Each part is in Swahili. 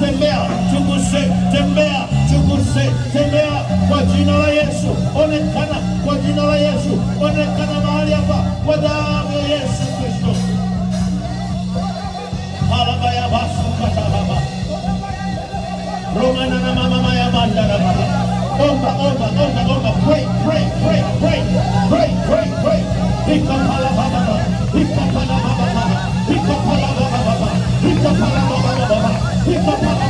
Tembea, Tunguse, Tembea, Tunguse, Tembea kwa jina la Yesu, onekana. Kwa jina la Yesu, onekana mahali hapa. Kwa damu ya Yesu Kristo. Halaba ya basu katalaba Romana na mama ya mandara baba Omba, omba, omba, omba, pray, pray, pray, pray, pray, pray, pray. Pika pala baba baba, pika pala baba baba, pika pala baba baba, pika pala baba baba, pika pala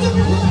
Messiah.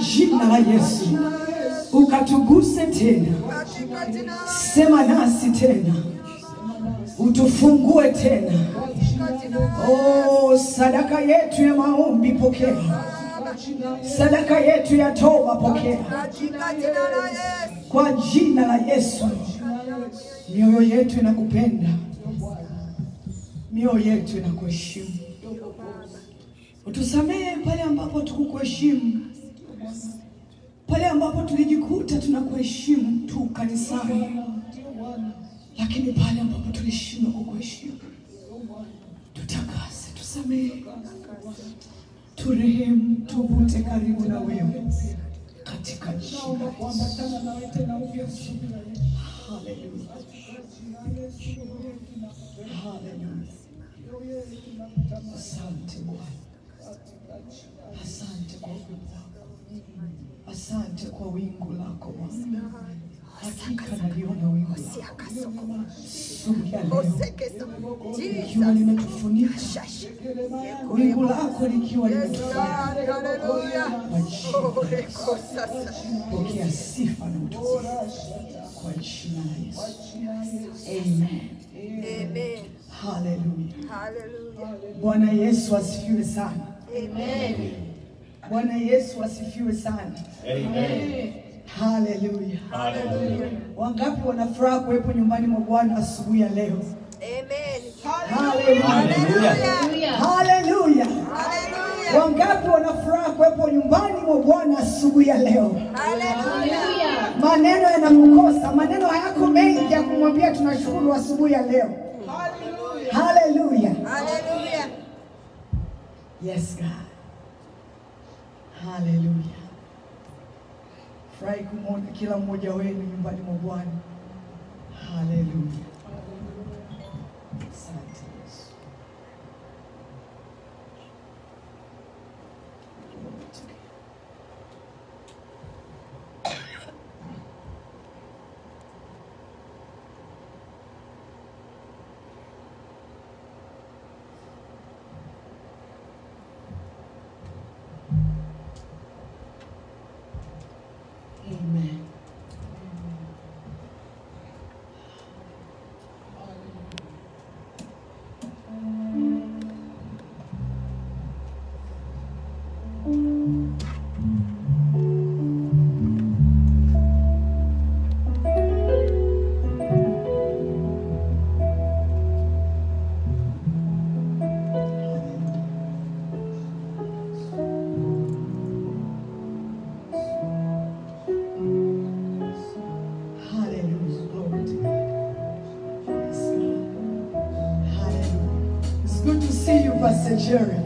jina la Yesu. Ukatuguse tena, sema nasi tena, utufungue tena. Oh, sadaka yetu ya maombi pokea, sadaka yetu ya toba pokea, kwa jina la Yesu. Mioyo yetu inakupenda, mioyo yetu inakuheshimu. Utusamehe pale ambapo tukukuheshimu pale ambapo tulijikuta tunakuheshimu tu kanisani, lakini pale ambapo tulishindwa kukuheshimu, tutakase, tusamehe, turehemu, tuvute karibu na wewe katika jina Asante Bwana, asante kwa Asante kwa wingu lako Bwana. Hakika naliona wingu likiwa limetufunika, wingu lako likiwa limetufunika. Pokea sifa na utukufu. Kwa jina la Yesu, amen. Haleluya! Bwana Yesu asifiwe sana. Amen. Bwana Yesu asifiwe sana. Amen. Hallelujah. Hallelujah. Wangapi wanafuraha kuwepo nyumbani mwa Bwana asubuhi ya leo? Amen. Hallelujah. Hallelujah. Hallelujah. Hallelujah. Wangapi wana furaha kuwepo nyumbani mwa Bwana asubuhi ya leo? Hallelujah. Maneno yanakukosa, maneno hayako mengi ya kumwambia tunashukuru asubuhi ya leo. Hallelujah. Hallelujah. Yes, God. Hallelujah. Furahi kumwona kila mmoja wenu nyumbani mwa Bwana. Hallelujah. You,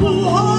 不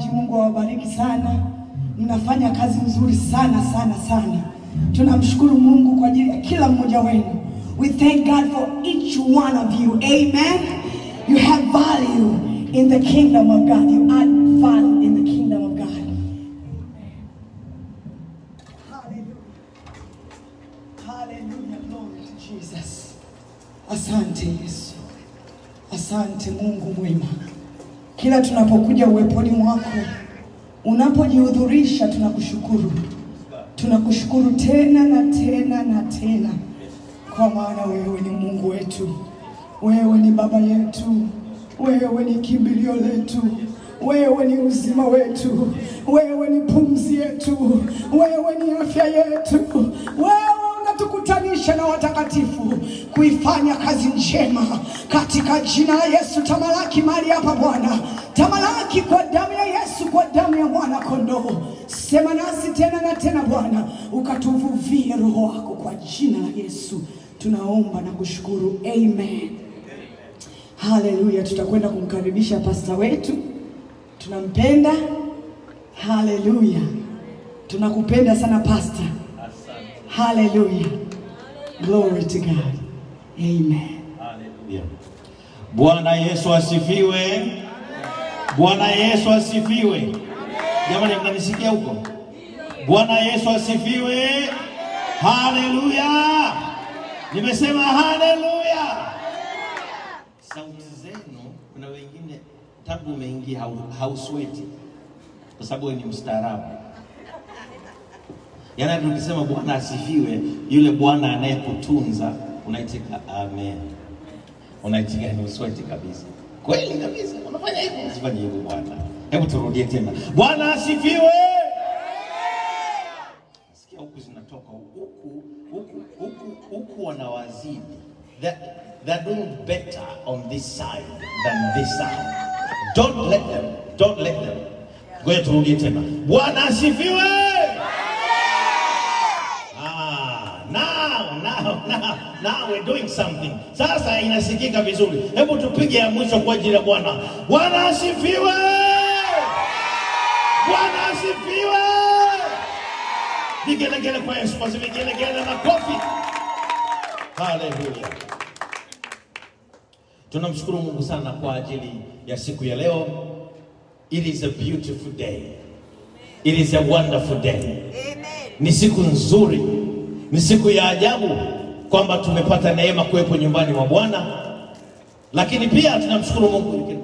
waimbaji. Mungu awabariki sana. Mnafanya kazi nzuri sana sana sana. Tunamshukuru Mungu kwa ajili ya kila mmoja wenu. We thank God for each one of you. Amen. You have value in the kingdom of God. You add value in the kingdom of God. Hallelujah. Hallelujah. To Jesus. Asante Yesu. Asante Mungu mwema. Kila tunapokuja uweponi mwako, unapojihudhurisha, tunakushukuru. Tunakushukuru tena na tena na tena, kwa maana wewe ni Mungu wetu, wewe ni baba yetu, wewe ni kimbilio letu, wewe ni uzima wetu, wewe ni pumzi yetu, wewe ni afya yetu, wewe unatukutanisha na watakatifu kuifanya kazi njema katika jina la Yesu. Tamalaki mali hapa Bwana, tamalaki kwa damu ya Yesu, kwa damu ya mwana kondoo. Sema nasi tena na tena Bwana, ukatuvuvie roho wako kwa jina la Yesu. Tunaomba na kushukuru, amen. Haleluya, tutakwenda kumkaribisha pasta wetu, tunampenda. Haleluya, tunakupenda sana pasta. Haleluya, glory to God, amen. Bwana Yesu asifiwe. Bwana Yesu asifiwe. Jamani, mnanisikia huko? Bwana Yesu asifiwe. Haleluya. Nimesema haleluya. Sauti zenu, kuna wengine tabu umeingia hausweti kwa sababu ni mstaarabu. Yaani tukisema Bwana asifiwe, yule Bwana anayekutunza unaitika amen, unaitika ni usweti kabisa. Kweli kabisa, unafanya hivyo, usifanye hivyo Bwana. Hebu turudie tena, Bwana asifiwe. Sikia huku zinatoka huku huku huku huku, wanawazidi They are doing better on this side than this side. Don't let them, don't let them. Ngoja turudie tena, Bwana asifiwe. Ah, now, now we're doing something. Sasa inasikika vizuri. Hebu tupige ya mwisho kwa ajili ya Bwana. Bwana asifiwe! Bwana asifiwe! Vigelegele kwa Yesu, basi vigelegele na makofi. Haleluya. Tunamshukuru Mungu sana kwa ajili ya siku ya leo. It is a beautiful day. It is a wonderful day. Amen. Ni siku nzuri, ni siku ya ajabu kwamba tumepata neema kuwepo nyumbani mwa Bwana, lakini pia tunamshukuru Mungu.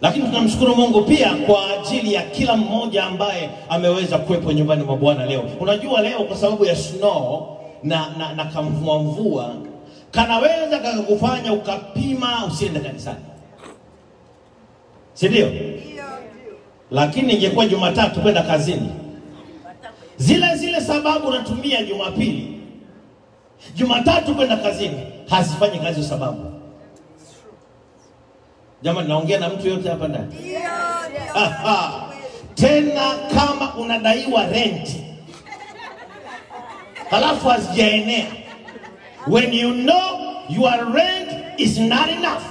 Lakini tunamshukuru Mungu pia kwa ajili ya kila mmoja ambaye ameweza kuwepo nyumbani mwa Bwana leo. Unajua leo kwa sababu ya snow na, na, na kamvua mvua kanaweza kakakufanya ukapima usiende kanisani, si ndio? Lakini ingekuwa Jumatatu kwenda kazini, zile zile sababu unatumia Jumapili, Jumatatu kwenda kazini hazifanyi kazi hizo sababu. Jamani, naongea na mtu yote hapa ndani. Tena kama unadaiwa renti halafu hazijaenea, when you know your rent is not enough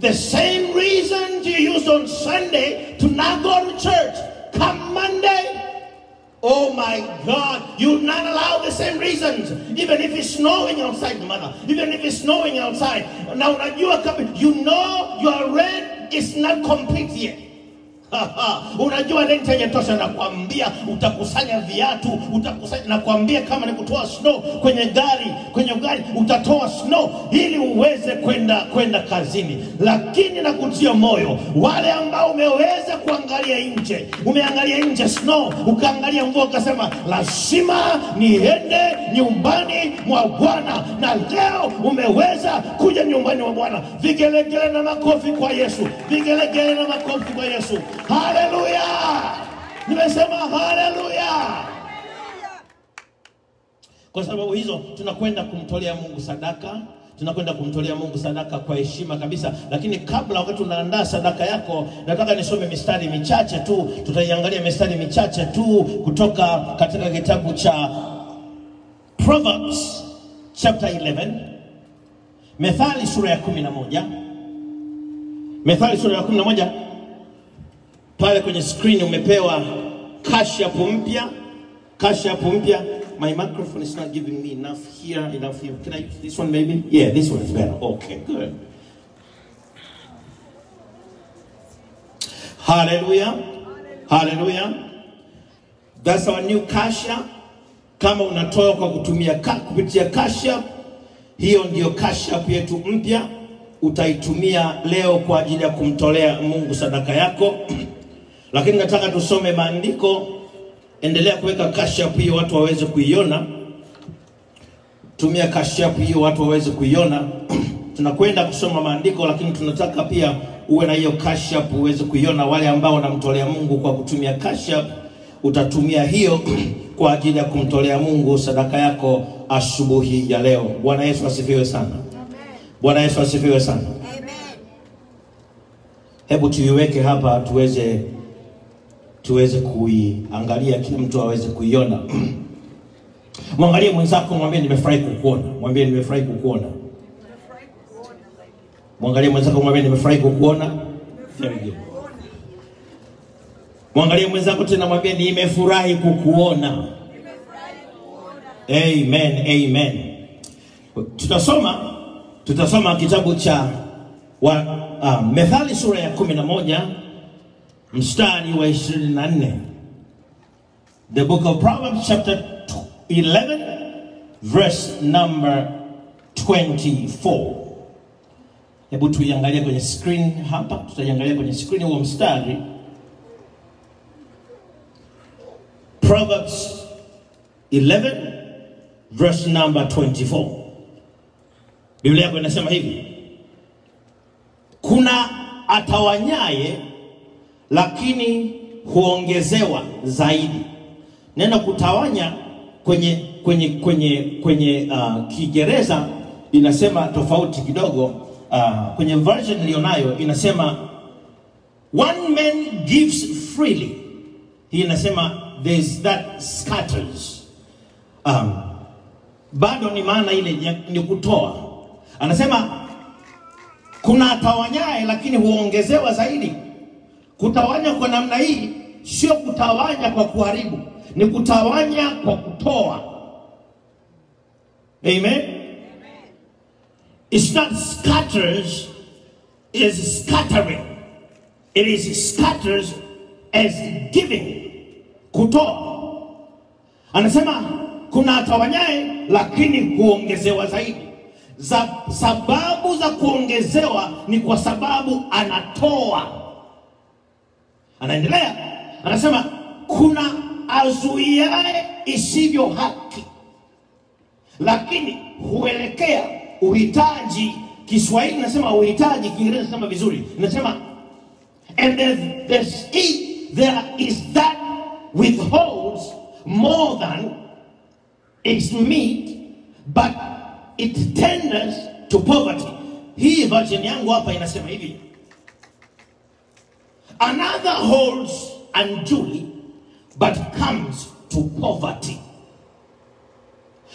the same reason you use on Sunday to not go to church come Monday. Oh my God, you not allow the same reasons, even if it's snowing outside, mother, even if it's snowing outside. Now, that you are coming, you know your rent is not complete yet. unajua rent haijatosha, nakwambia utakusanya viatu, utakusanya, nakwambia kama ni kutoa snow kwenye gari, kwenye gari utatoa snow ili uweze kwenda kwenda kazini. Lakini nakutia moyo wale ambao umeweza kuangalia nje, umeangalia nje snow, ukaangalia mvua, ukasema lazima niende nyumbani mwa Bwana, na leo umeweza kuja nyumbani mwa Bwana. Vigelegele na makofi kwa Yesu, vigelegele na makofi kwa Yesu. Haleluya! Nimesema haleluya. Kwa sababu hizo tunakwenda kumtolea Mungu sadaka, tunakwenda kumtolea Mungu sadaka kwa heshima kabisa. Lakini kabla, wakati unaandaa sadaka yako, nataka nisome mistari michache tu, tutaiangalia mistari michache tu kutoka katika kitabu cha Proverbs chapter 11, Methali sura ya 11, Methali sura ya 11 pale kwenye screen umepewa kashapu mpya. Kashapu mpya. My microphone is not giving me enough here enough here. Can i use this one maybe? Yeah this one is better. Okay good. Hallelujah. Hallelujah. That's our new kasha kama unatoa kwa kutumia kupitia kasha hiyo ndiyo kasha yetu mpya. Utaitumia leo kwa ajili ya kumtolea Mungu sadaka yako lakini nataka tusome maandiko. Endelea kuweka kashapu hiyo watu waweze kuiona. Tumia kashapu hiyo watu waweze kuiona. Tunakwenda kusoma maandiko, lakini tunataka pia uwe na hiyo kashapu uweze kuiona. Wale ambao wanamtolea Mungu kwa kutumia kashapu, utatumia hiyo kwa ajili ya kumtolea Mungu sadaka yako asubuhi ya leo. Bwana Yesu asifiwe sana. Bwana Yesu asifiwe sana. Amen. Hebu tuiweke hapa tuweze tuweze kuiangalia, kila mtu aweze kuiona. Mwangalie mwenzako, mwambie nimefurahi kukuona. Mwambie nimefurahi kukuona. Mwangalie mwenzako, mwambie nimefurahi kukuona. Mwangalie mwenzako tena, mwambie nimefurahi kukuona. Amen, amen. Tutasoma tutasoma kitabu cha wa, uh, Methali sura ya kumi na moja mstari wa 24. The book of Proverbs chapter 11 verse number 24. Hebu tuiangalie kwenye screen hapa, tutaiangalia kwenye screen huo mstari. Proverbs 11 verse number 24. Biblia yako inasema hivi: kuna atawanyaye lakini huongezewa zaidi. Neno kutawanya kwenye kwenye kwenye kwenye uh, Kiingereza inasema tofauti kidogo. Uh, kwenye version nilionayo inasema one man gives freely. Hii inasema there's that scatters. Um, bado ni maana ile ni kutoa. Anasema kuna atawanyaye, lakini huongezewa zaidi. Kutawanya kwa namna hii sio kutawanya kwa kuharibu, ni kutawanya kwa kutoa. Amen. It's not scatters, is scattering. It is scatters as giving, kutoa. Anasema kuna atawanyaye lakini huongezewa zaidi. Za, sababu za kuongezewa ni kwa sababu anatoa. Anaendelea, anasema kuna azuiae isivyo haki, lakini huelekea uhitaji. Kiswahili nasema uhitaji, Kiingereza nasema vizuri, nasema and there, e, there is that withholds more than its meat but it tenders to poverty. Hii version yangu hapa inasema hivi another holds unduly but comes to poverty.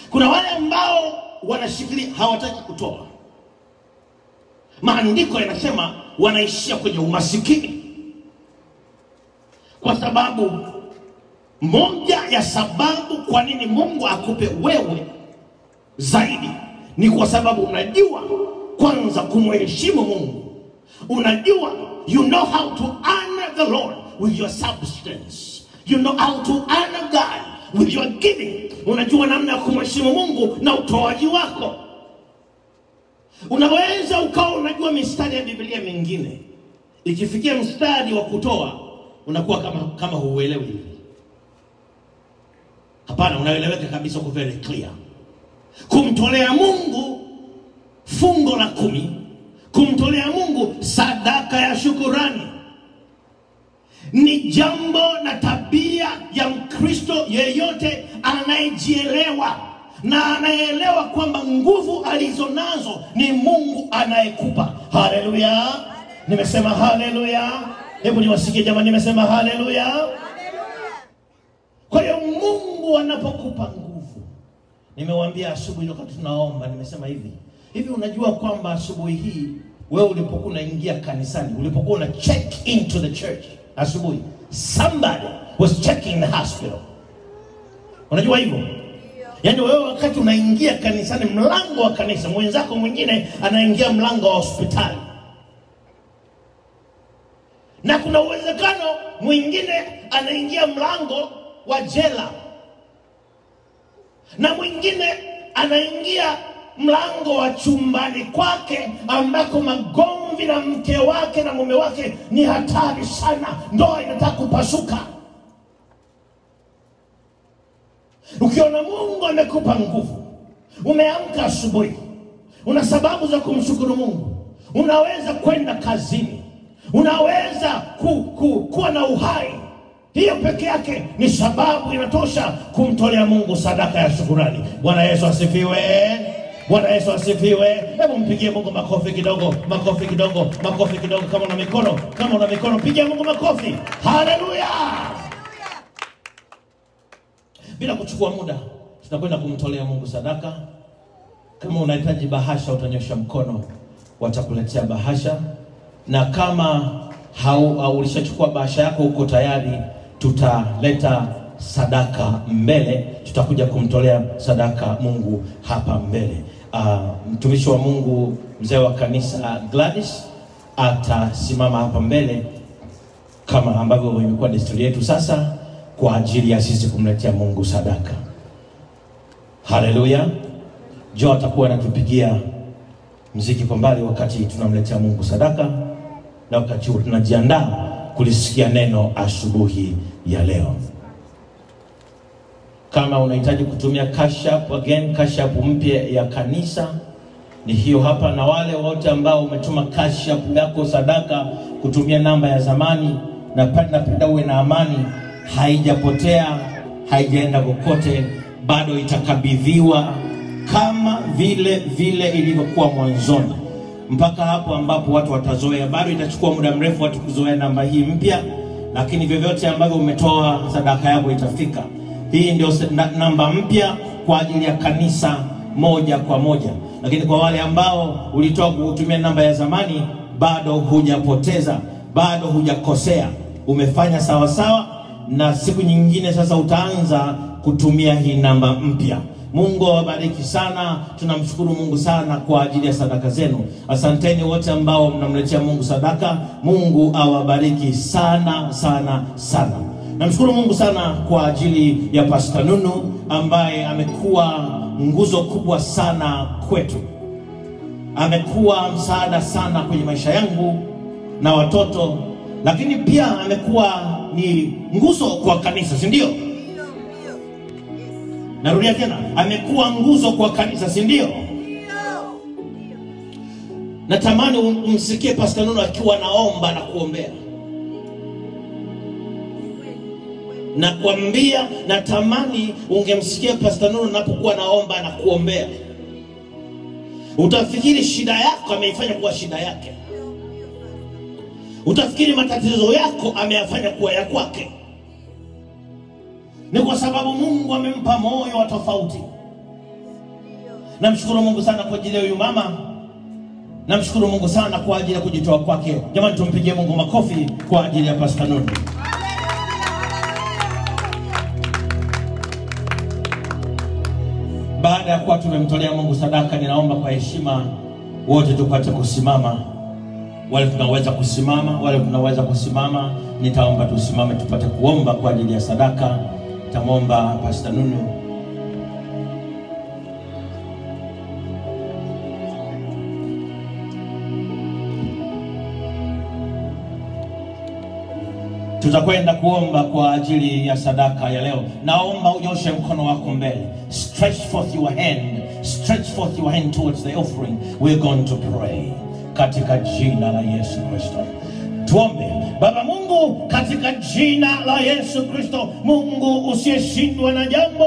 Kuna wale ambao wanashikilia hawataki kutoa. Maandiko yanasema wanaishia kwenye umasikini, kwa sababu moja ya sababu kwa nini Mungu akupe wewe zaidi ni kwa sababu unajua kwanza kumheshimu Mungu, unajua you know how to honor the Lord with your substance, you know how to honor God with your giving. Unajua namna ya kumheshimu Mungu na utoaji wako. Unaweza ukawa unajua mistari ya Biblia mingine, ikifikia mstari wa kutoa unakuwa kama kama huuelewi hivi. Hapana, unaeleweka kabisa, uko very clear. Kumtolea Mungu fungo la kumi, kumtolea Mungu sadaka ya shukurani ni jambo na tabia ya Mkristo yeyote anayejielewa na anayeelewa kwamba nguvu alizonazo ni Mungu anayekupa. Haleluya! Nimesema haleluya. Hebu niwasikie jamani, nimesema haleluya. Kwa hiyo Mungu anapokupa nguvu, nimewaambia asubuhi wakati tunaomba, nimesema hivi hivi, unajua kwamba asubuhi hii wewe ulipokuwa unaingia kanisani, ulipokuwa una check into the church asubuhi, somebody was checking the hospital. Unajua hivyo? Yaani wewe wakati unaingia kanisani, mlango wa kanisa, mwenzako mwingine anaingia mlango wa hospitali, na kuna uwezekano mwingine anaingia mlango wa jela, na mwingine anaingia mlango wa chumbani kwake ambako magomvi na mke wake na mume wake ni hatari sana, ndoa inataka kupasuka. Ukiona Mungu amekupa nguvu, umeamka asubuhi, una sababu za kumshukuru Mungu, unaweza kwenda kazini, unaweza ku, ku, kuwa na uhai. Hiyo peke yake ni sababu inatosha kumtolea Mungu sadaka ya shukurani. Bwana Yesu asifiwe. Bwana Yesu asifiwe. Hebu mpigie Mungu makofi kidogo, makofi kidogo, makofi kidogo. Kama una mikono, kama una mikono, pigia Mungu makofi. Haleluya! Bila kuchukua muda, tutakwenda kumtolea Mungu sadaka. Kama unahitaji bahasha, utanyosha mkono, watakuletea bahasha, na kama ulishachukua bahasha yako, uko tayari, tutaleta sadaka mbele, tutakuja kumtolea sadaka Mungu hapa mbele. Uh, mtumishi wa Mungu mzee wa kanisa Gladys atasimama hapa mbele kama ambavyo imekuwa desturi yetu sasa kwa ajili ya sisi kumletea Mungu sadaka. Haleluya! Jo atakuwa anatupigia mziki kwa mbali wakati tunamletea Mungu sadaka, na wakati tunajiandaa kulisikia neno asubuhi ya leo. Kama unahitaji kutumia cash app, again cash app mpya ya kanisa ni hiyo hapa, na wale wote ambao umetuma cash app yako sadaka kutumia namba ya zamani, na napenda uwe na amani, haijapotea haijaenda kokote, bado itakabidhiwa kama vile vile ilivyokuwa mwanzoni, mpaka hapo ambapo watu watazoea. Bado itachukua muda mrefu watu kuzoea namba hii mpya, lakini vyovyote ambavyo umetoa sadaka yako itafika. Hii ndio namba mpya kwa ajili ya kanisa moja kwa moja. Lakini kwa wale ambao ulitoka kutumia namba ya zamani, bado hujapoteza, bado hujakosea, umefanya sawa sawa, na siku nyingine sasa utaanza kutumia hii namba mpya. Mungu awabariki sana. Tunamshukuru Mungu sana kwa ajili ya sadaka zenu. Asanteni wote ambao mnamletea Mungu sadaka. Mungu awabariki sana sana sana. Namshukuru Mungu sana kwa ajili ya Pastor Nunu ambaye amekuwa nguzo kubwa sana kwetu. Amekuwa msaada sana kwenye maisha yangu na watoto, lakini pia amekuwa ni nguzo kwa kanisa, si ndio? Narudia tena, amekuwa nguzo kwa kanisa, si ndio? Natamani um- umsikie Pastor Nunu akiwa naomba na kuombea. Nakwambia, natamani ungemsikia Pastor Nunu napokuwa naomba na kuombea. Utafikiri shida yako ameifanya kuwa shida yake. Utafikiri matatizo yako ameyafanya kuwa ya kwake. Ni kwa sababu Mungu amempa moyo wa tofauti. Namshukuru Mungu sana kwa ajili ya huyu mama. Namshukuru Mungu sana kwa ajili ya kujitoa kwake. Jamani, tumpigie Mungu makofi kwa ajili ya Pastor Nunu. Kuwa tumemtolea Mungu sadaka, ninaomba kwa heshima wote tupate kusimama. Wale tunaweza kusimama, wale tunaweza kusimama, nitaomba tusimame tupate kuomba kwa ajili ya sadaka. Nitamwomba Pastor Nunu. Tutakwenda kuomba kwa ajili ya sadaka ya leo. Naomba unyoshe mkono wako mbele. Stretch forth your hand. Stretch forth your hand towards the offering. We're going to pray. Katika jina la Yesu Kristo. Tuombe. Baba Mungu, katika jina la Yesu Kristo, Mungu usiyeshindwa na jambo,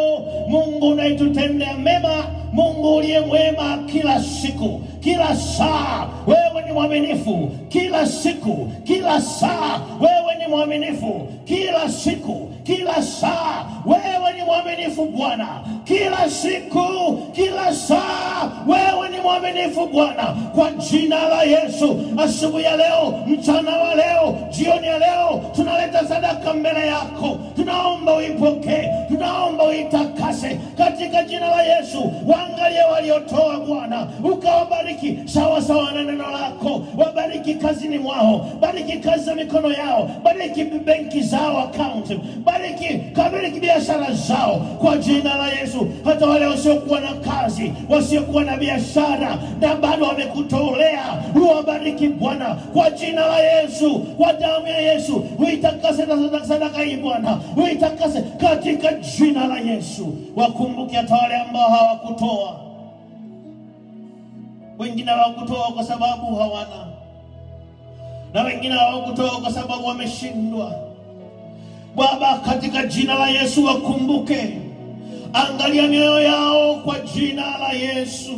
Mungu unayetutendea mema, Mungu uliye mwema kila siku, kila saa, wewe ni mwaminifu kila siku, kila saa, wewe mwaminifu. Kila siku, kila saa, wewe ni mwaminifu Bwana, kila siku, kila saa, wewe ni mwaminifu Bwana, kwa jina la Yesu. Asubuhi ya leo, mchana wa leo, jioni ya leo, tunaleta sadaka mbele yako, tunaomba uipokee, tunaomba uitakase. Katika jina la Yesu. Waangalie waliotoa Bwana, ukawabariki sawa sawa na neno lako, wabariki kazini mwao, bariki kazi za mikono yao, bariki benki zao, akaunti, bariki kabariki biashara zao kwa jina la Yesu. Hata wale wasiokuwa na kazi, wasiokuwa na biashara na bado wamekutolea, uwabariki Bwana kwa jina la Yesu, kwa damu ya Yesu, uitakase sadaka hii Bwana, uitakase katika jina la Yesu. Wakumbuke hata wale ambao hawakutoa, wengine hawakutoa kwa sababu hawana, na wengine hawakutoa kwa sababu wameshindwa. Baba, katika jina la Yesu wakumbuke, angalia mioyo yao kwa jina la Yesu,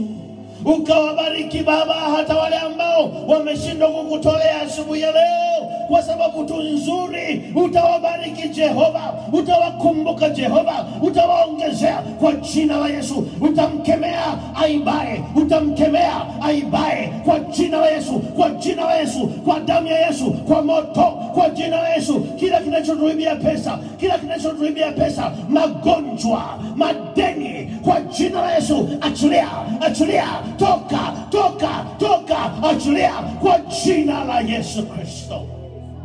ukawabariki Baba, hata wale ambao wameshindwa kukutolea asubuhi ya leo. Kwa sababu tu nzuri, utawabariki Jehova, utawakumbuka Jehova, utawaongezea kwa jina la Yesu, utamkemea aibaye, utamkemea aibaye kwa jina la Yesu, kwa jina la Yesu, kwa damu ya Yesu, kwa moto, kwa jina la Yesu, kila kinachotuibia pesa, kila kinachotuibia pesa, magonjwa, madeni, kwa jina la Yesu, achilia, achilia, toka, toka, toka, achilia kwa jina la Yesu Kristo.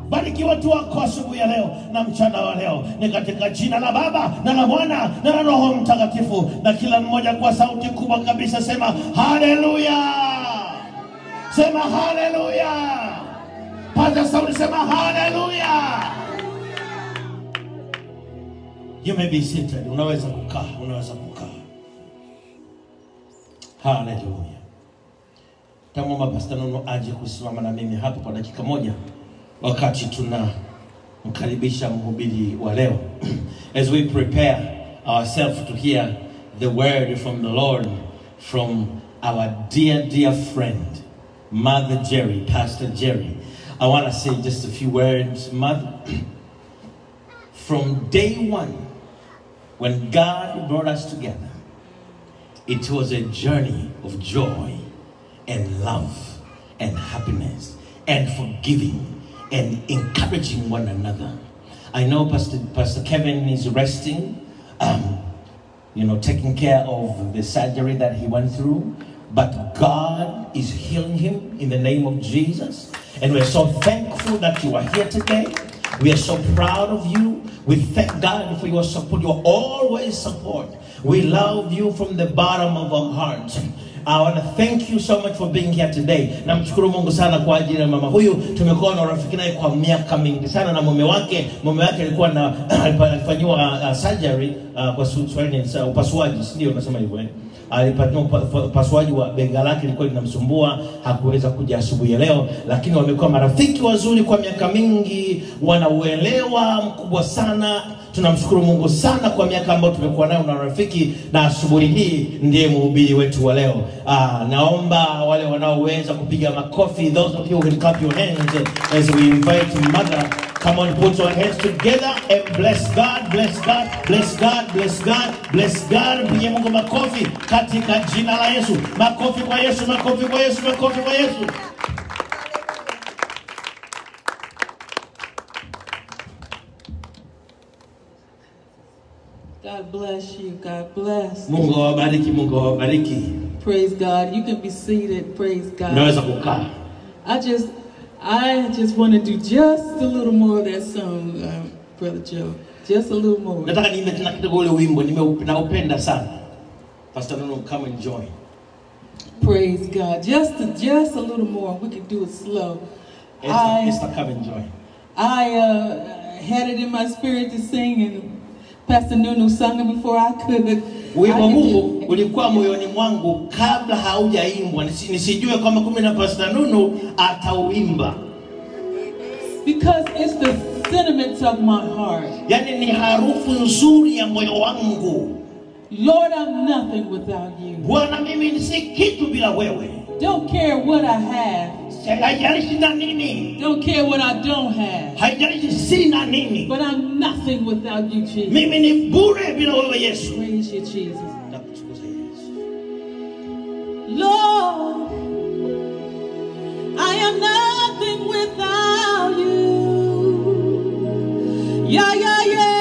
Bariki watu wako asubuhi ya leo na mchana wa leo, ni katika jina la Baba na la Mwana na la Roho Mtakatifu, na kila mmoja kwa sauti kubwa kabisa sema haleluya, sema haleluya, paza sauti, sema haleluya. You may be seated. Unaweza kukaa, unaweza kukaa. Haleluya. Tamwomba Pastor Nunu aje kusimama na mimi hapo kwa dakika moja wakati tunamkaribisha mhubiri wa leo. As we prepare ourselves to hear the word from the Lord from our dear dear friend Mother Jerry Pastor Jerry. I want to say just a few words Mother. From day one when God brought us together It was a journey of joy and love and happiness and forgiving and encouraging one another. I know Pastor, Pastor Kevin is resting, um, you know, taking care of the surgery that he went through, but God is healing him in the name of Jesus. And we're so thankful that you are here today. We are so proud of you. We thank God for your support, your always support. We love you from the bottom of our hearts. I want to thank you so much for being here today. Namshukuru Mungu sana kwa ajili ya mama huyu. Tumekuwa na urafiki naye kwa miaka mingi sana, na mume wake mume wake alikuwa na alifanyiwa uh, surgery uh, kwa Swahili sa- upasuaji, ndio? Nasema hivyo eh? alipatiwa upa- upa- upasuaji wa bega lake lilikuwa linamsumbua, hakuweza kuja asubuhi ya leo, lakini wamekuwa marafiki wazuri kwa miaka mingi, wanauelewa mkubwa sana. Tunamshukuru Mungu sana kwa miaka ambayo tumekuwa nayo na rafiki, na asubuhi hii ndiye mhubiri wetu wa leo. Ah, naomba wale wanaoweza kupiga makofi, those of you who can clap your hands as we invite mother Come on, put your hands together and bless God, bless God, bless God, bless God, bless God. Mpigie Mungu makofi katika jina la Yesu. Makofi kwa Yesu, makofi kwa Yesu, makofi kwa Yesu. God bless you. God bless. Mungu awabariki, Mungu awabariki. Praise God. You can be seated. Praise God. Unaweza kukaa. I just, I just want to do just a little more of that song, um, Brother Joe. Just a little more. Nataka niimbe tena kidogo ule wimbo, nimeu- naupenda sana. Pastor Nono, come and join. Praise God. Just, a, just a little more. We can do it slow. Esther, I, Esther, come and join. I uh, had it in my spirit to sing, and Pastor Nunu sung it before I could. Wimbo huu ulikuwa moyoni mwangu kabla haujaimbwa, nisi- nisijue kwamba kumbe na Pastor Nunu atauimba. because it's the sentiments of my heart. yaani ni harufu nzuri ya moyo wangu Lord, I'm nothing without you. bwana mimi si kitu bila wewe Don't care what I have. Haijalishi na nini Don't care what I don't have. haijalishi sina nini But I'm nothing without you, Jesus. mimi ni bure bila wewe yesu Praise you, Jesus. Lord, I am nothing without you. Yeah, yeah, yeah,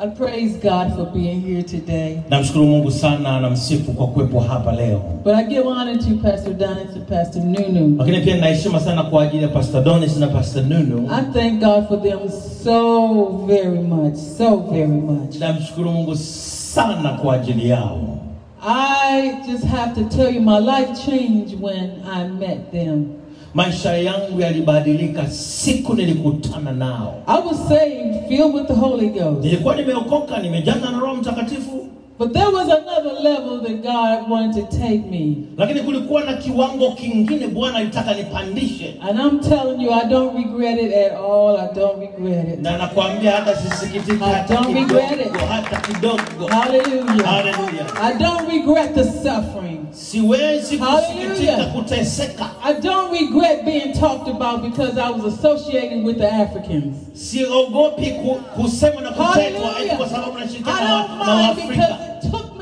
I praise God for being here today. Namshukuru Mungu sana, namsifu kwa kuwepo hapa leo. But I give honor to Pastor Donis and Pastor Nunu. Lakini pia ninaheshima sana kwa ajili ya Pastor Donis na Pastor Nunu. I thank God for them so very much, so very much. Namshukuru Mungu sana kwa ajili yao. I just have to tell you, my life changed when I met them. Maisha yangu yalibadilika siku nilikutana nao. I was saved, filled with the Holy Ghost. Nilikuwa nimeokoka, nimejaza na Roho Mtakatifu, But there was another level that God wanted to take me. lakini kulikuwa na kiwango kingine Bwana alitaka nipandishe, And I'm telling you, I don't regret it at all. I don't regret it. na nakwambia hata sisikitiki I don't regret it. hata kidogo. Hallelujah. Hallelujah. I don't regret the suffering. Siwezi Hallelujah. kusikitika kuteseka, I don't regret being talked about because I was associated with the Africans. siogopi ku, kusema na kutekwa kwa sababu I nashirikiana na, don't mind Waafrika, because it took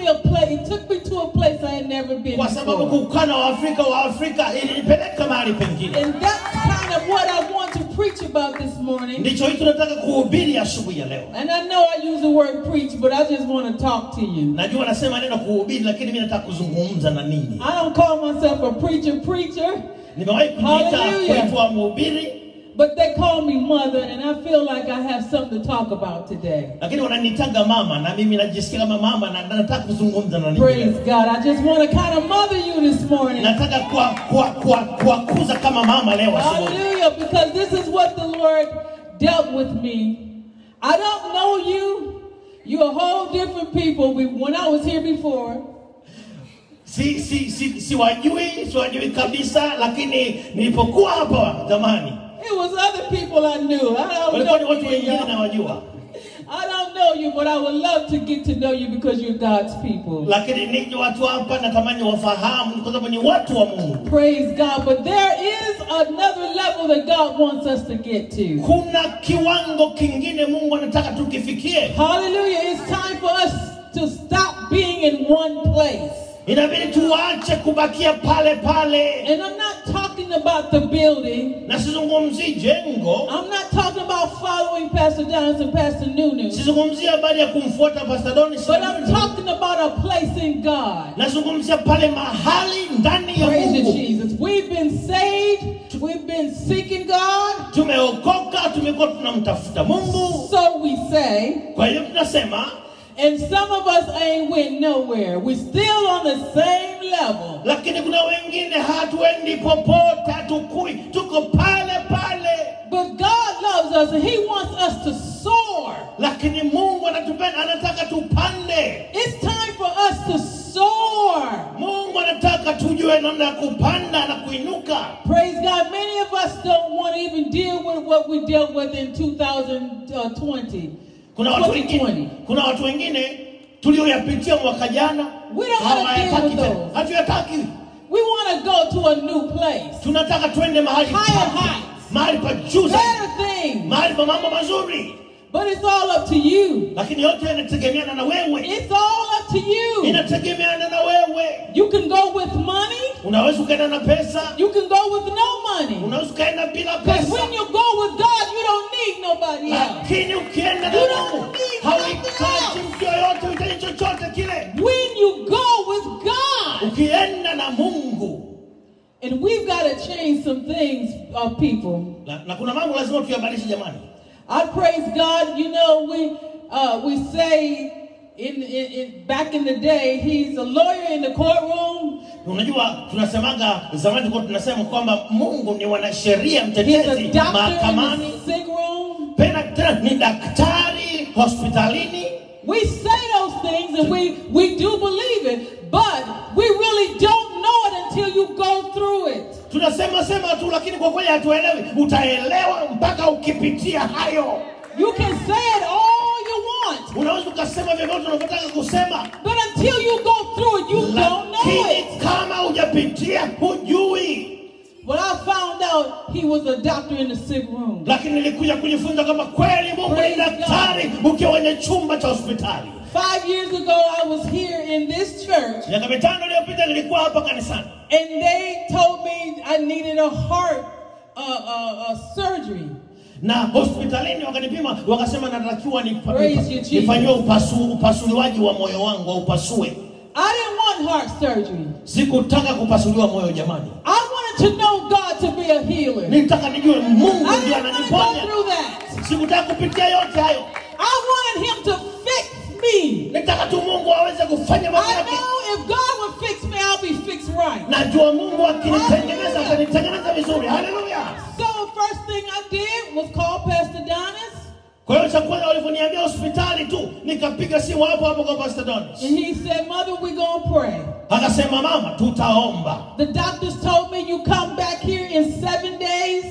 me a place, it took me to a place I had never been kwa sababu before. kukaa na Waafrika Waafrika ilinipeleka mahali pengine. And that's kind of what I want to preach about this morning. Ndicho hicho nataka kuhubiri asubuhi ya leo. And I know I use the word preach, but I just want to talk to you. Najua nasema neno kuhubiri, lakini mimi nataka kuzungumza na ninyi. I don't call myself a preacher, preacher, Nimewahi kujiita kuitwa mhubiri, but they call me mother, and I feel like I have something to talk about today. lakini wananitaga mama, na mimi najisikia kama mama na na nataka kuzungumza na ninyi. Praise. God. I just want to kind of mother you this morning. Nataka kuwa- kuwa- kuwa- kuwakuza kama mama leo asubuhi. Hallelujah. Because this is what the Lord dealt with me. I don't know you. You're a whole different people. We, when I was here before, si si si siwajui siwajui kabisa lakini nilipokuwa hapa zamani it was other people I knew. I don't walikuwa ni know watu you, wengine y'all. nawajua I don't know you, but I would love to get to know you because you're God's people. lakini ninyi watu hapa natamani wafahamu kwa sababu ni watu wa mungu Praise God. But there is another level that God wants us to get to. kuna kiwango kingine mungu anataka tukifikie Hallelujah. It's time for us to stop being in one place. Inabidi tuache kubakia pale pale And I'm not talking about the building. na sizungumzii jengo I'm not talking about following Pastor Johnson and Pastor Nunu. sizungumzia habari ya kumfuata Pastor Donis But I'm talking about a place in God. nazungumzia pale mahali ndani ya Praise mungu Jesus. We've been saved. We've been seeking God. tumeokoka tumekuwa tunamtafuta mungu So we say. kwa hiyo tunasema And some of us ain't went nowhere. We're still on the same level. lakini kuna wengine hatuendi popote, hatukui, tuko pale pale, But God loves us and He wants us to soar. lakini Mungu anatupenda, anataka tupande. It's time for us to soar. Mungu anataka tujue namna ya kupanda na kuinuka. Praise God. Many of us don't want to even deal with what we dealt with in 2020. Uh, Kuna watu wengine, kuna watu wengine tulioyapitia mwaka jana We hawayataki tena, hatuyataki. We want to go to a new place. Tunataka twende mahali Higher heights. mahali pa juu Better things. mahali pa mambo mazuri, But it's all up to you. lakini yote yanategemeana na wewe, It's all up to you. inategemeana na wewe. You can go with money. Unaweza ukaenda na pesa, You can go with no money. unaweza ukaenda bila Because pesa, when you go with God, you don't need nobody else. lakini ukienda na Mungu need hauhitaji mtu yoyote, uhitaji chochote kile. When you go with God. Ukienda na Mungu And we've got to change some things, of people. na, na kuna mambo lazima tuyabadilishe jamani. I praise God. You know, we uh, we say in, in, in back in the day, he's a lawyer in the courtroom. Unajua, tunasemaga zamani, tulikuwa tunasema kwamba Mungu ni wanasheria mtetezi mahakamani, tena ni daktari hospitalini. We say those things and we, we do believe it, but we really don't know it until you go through it. Tunasema sema tu, lakini kwa kweli hatuelewi. Utaelewa mpaka ukipitia hayo. You can say it all you want, unaweza ukasema vyovyote unavyotaka kusema but until you go through it, you don't know lakini it. kama hujapitia hujui But I found out he was a doctor in the sick room. lakini nilikuja kujifunza kama kweli mungu ni daktari ukiwa kwenye chumba cha hospitali. Five years ago, I was here in this church, miaka mitano iliyopita nilikuwa hapa kanisani. And they told me I needed a heart uh, uh, uh, surgery. na hospitalini wakanipima wakasema natakiwa nifanyiwe wa moyo wangu I didn't want heart surgery. sikutaka kupasuliwa moyo jamani I wanted to know God to be a healer. nilitaka nijue mungu go ananiponya through that. sikutaka kupitia yote hayo I wanted Him to fix me. Nilitaka tu mungu aweze kufanya mambo yake. I know if God would fix me, I'll be fixed right. najua mungu akinitengeneza atanitengeneza vizuri Hallelujah. So first thing I did was call Pastor Donis, kwa hiyo cha kwanza walivyoniambia hospitali nikapiga simu hapo hapo kwa pastor Donis and he said, Mother, we're going to pray. akasema mama tutaomba The doctors told me you come back here in seven days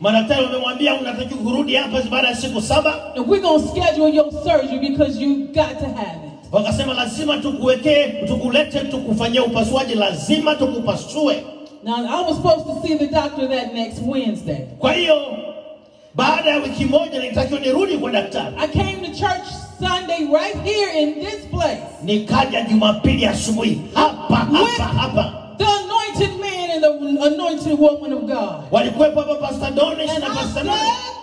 madaktari wamemwambia unatakiwa kurudi hapa baada ya siku saba and we're going to schedule your surgery because you got to have it. wakasema lazima tukuwekee tukulete tukufanyie upasuaji lazima tukupasue Now, I was supposed to see the doctor that next Wednesday. kwa hiyo baada ya wiki moja nilitakiwa nirudi kwa daktari I came to church Sunday right here in this place. nikaja jumapili asubuhi hapa hapa With hapa the anointed man and the anointed woman of God. walikuwepo hapa pastor Donis And na I pastor Nana. said,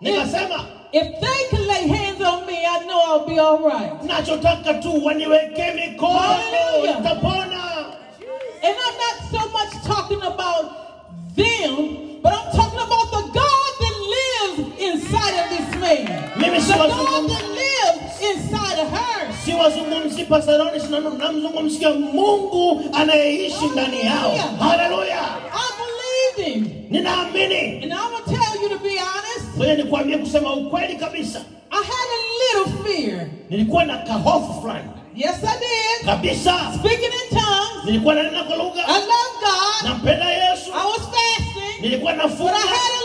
nikasema if they can lay hands on me, I know I'll be all right. nachotaka tu waniwekee mikono Hallelujah. nitapona And I'm not so much talking about them, but I'm talking about the God that lives inside of this man. Mimi The God that lives inside of her. siwazungumzi pastor Donis namzungumzia mungu anayeishi ndani yao haleluya I believed him. ninaamini And going to tell you to be honest, ngoja nikuambie kusema ukweli kabisa I had a little fear. nilikuwa na kahofu fulani Yes, I did. kabisa Speaking in tongues. nilikuwa nanena kwa I love God. nampenda yesu I was fasting. nilikuwa But I had a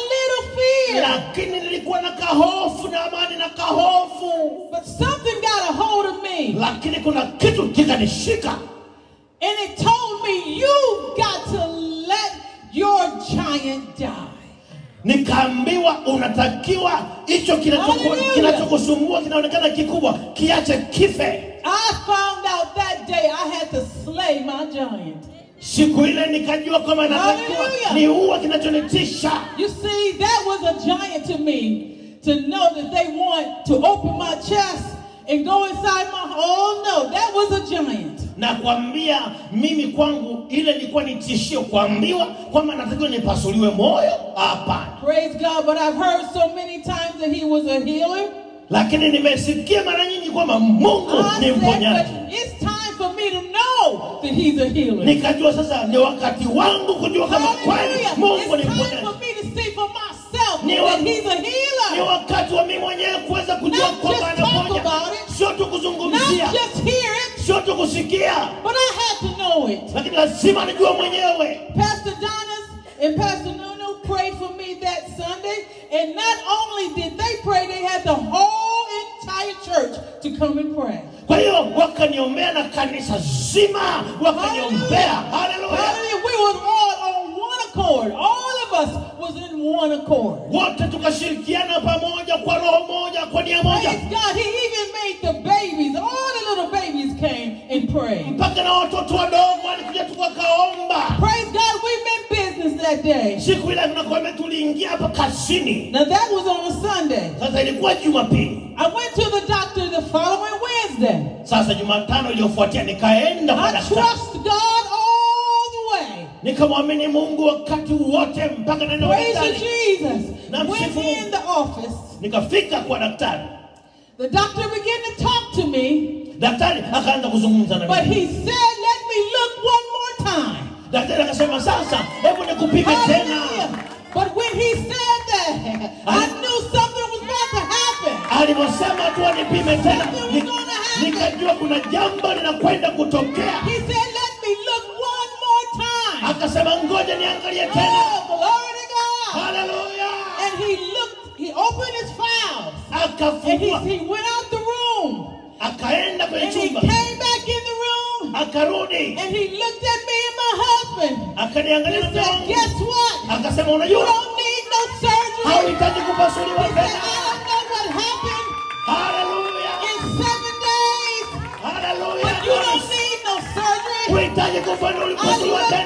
fear. lakini nilikuwa na kahofu na amani na kahofu But something got a hold of me. lakini kuna kitu kikanishika And it told me, you got to let your giant die. nikaambiwa unatakiwa hicho kinachokusumbua kinaonekana kikubwa kiache kife I found out that day I had to slay my giant. Siku ile nikajua kwamba natakiwa Hallelujah. ni uwa kinachonitisha You see, that was a giant to me to know that they want to open my chest and go inside my. Oh no, that was a giant. na kuambia mimi kwangu ile ilikuwa ni tishio kuambiwa kwamba natakiwa nipasuliwe moyo hapana Praise God, but I've heard so many times that He was a healer. lakini nimesikia mara nyingi kwamba mungu ni mponyaji it's time for me to know that He's a healer. nikajua sasa ni wakati wangu kujua kama kweli mungu ni It's time for me to see for myself Ni that wa- He's a ni healer. wakati wa mimi mwenyewe kuweza kujua Not kwamba just talk anaponya about it. sio tu Not kuzungumzia just hear it, sio tu kusikia but I have to know it. lakini lazima nijue mwenyewe Pastor Donis and Pastor Nuno prayed for me that Sunday, and not only did they pray, they had the whole entire church to come and pray. kwa hiyo wakaniombea na kanisa zima wakaniombea haleluya Hallelujah. We was all on one accord. All of us was in one accord. wote tukashirikiana pamoja kwa roho moja kwa nia moja Praise God. He even made the babies, all the little babies came and prayed. mpaka na watoto wadogo walikuja tukakaomba Praise God. We meant that day. siku ile tunakwambia tuliingia hapa kazini Now that was on a Sunday. sasa ilikuwa jumapili I went to the doctor the following Wednesday. sasa jumatano iliyofuatia nikaenda kwa I trust God all the way. nikamwamini mungu wakati wote mpaka naenda kwa Praise Jesus. Na Went in the office. nikafika kwa daktari The doctor began to talk to me, daktari akaanza kuzungumza na but he said, Let me look one more time. Daktari akasema sasa hebu nikupige tena. But when he said that, I knew something was about to happen. alivyosema tu anipime tena nikajua kuna jambo linakwenda kutokea He said, Let me look one more time. akasema ngoja niangalie tena Oh, glory to God. Hallelujah. And he looked, he opened his files. and he, he went out the akaenda kwenye chumba. akarudi. Akaniangalia don't akasema, unajua hauhitaji kupasuliwa tena.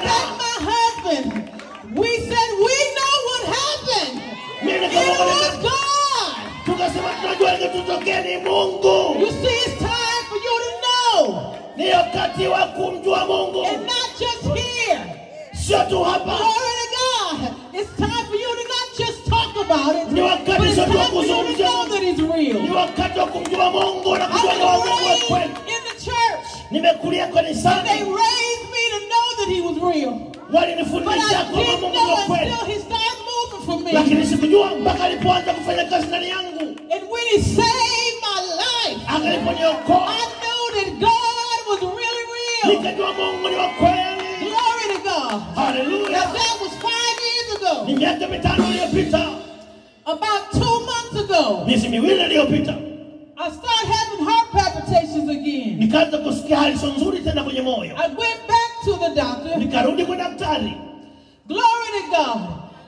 at my husband. We said we know what happened. It was God. Tukasema tunajua tutokee? ni mungu You see, it's time for you to know. ni wakati wa kumjua mungu And not just here. sio tu hapa Glory to God. It's time for you to not just talk about it, Ni wakati sio tu kuzungumzia. ni wakati wa kumjua mungu na kujua na mungu wa kweli in the church. nimekulia And they raised me to know that He was real. Walinifundisha kwamba mungu wa kweli lakini sikujua mpaka alipoanza kufanya kazi ndani akaliponiokoa I knew that God was really real. nikajua mungu ni wa kweli Glory to God. haleluya Now that was five years ago. miaka mitano iliyopita About two months ago, miezi miwili iliyopita I started having heart palpitations again. nikaanza kusikia hali sio nzuri tena kwenye moyo I went back to the doctor. nikarudi kwa daktari Glory to God.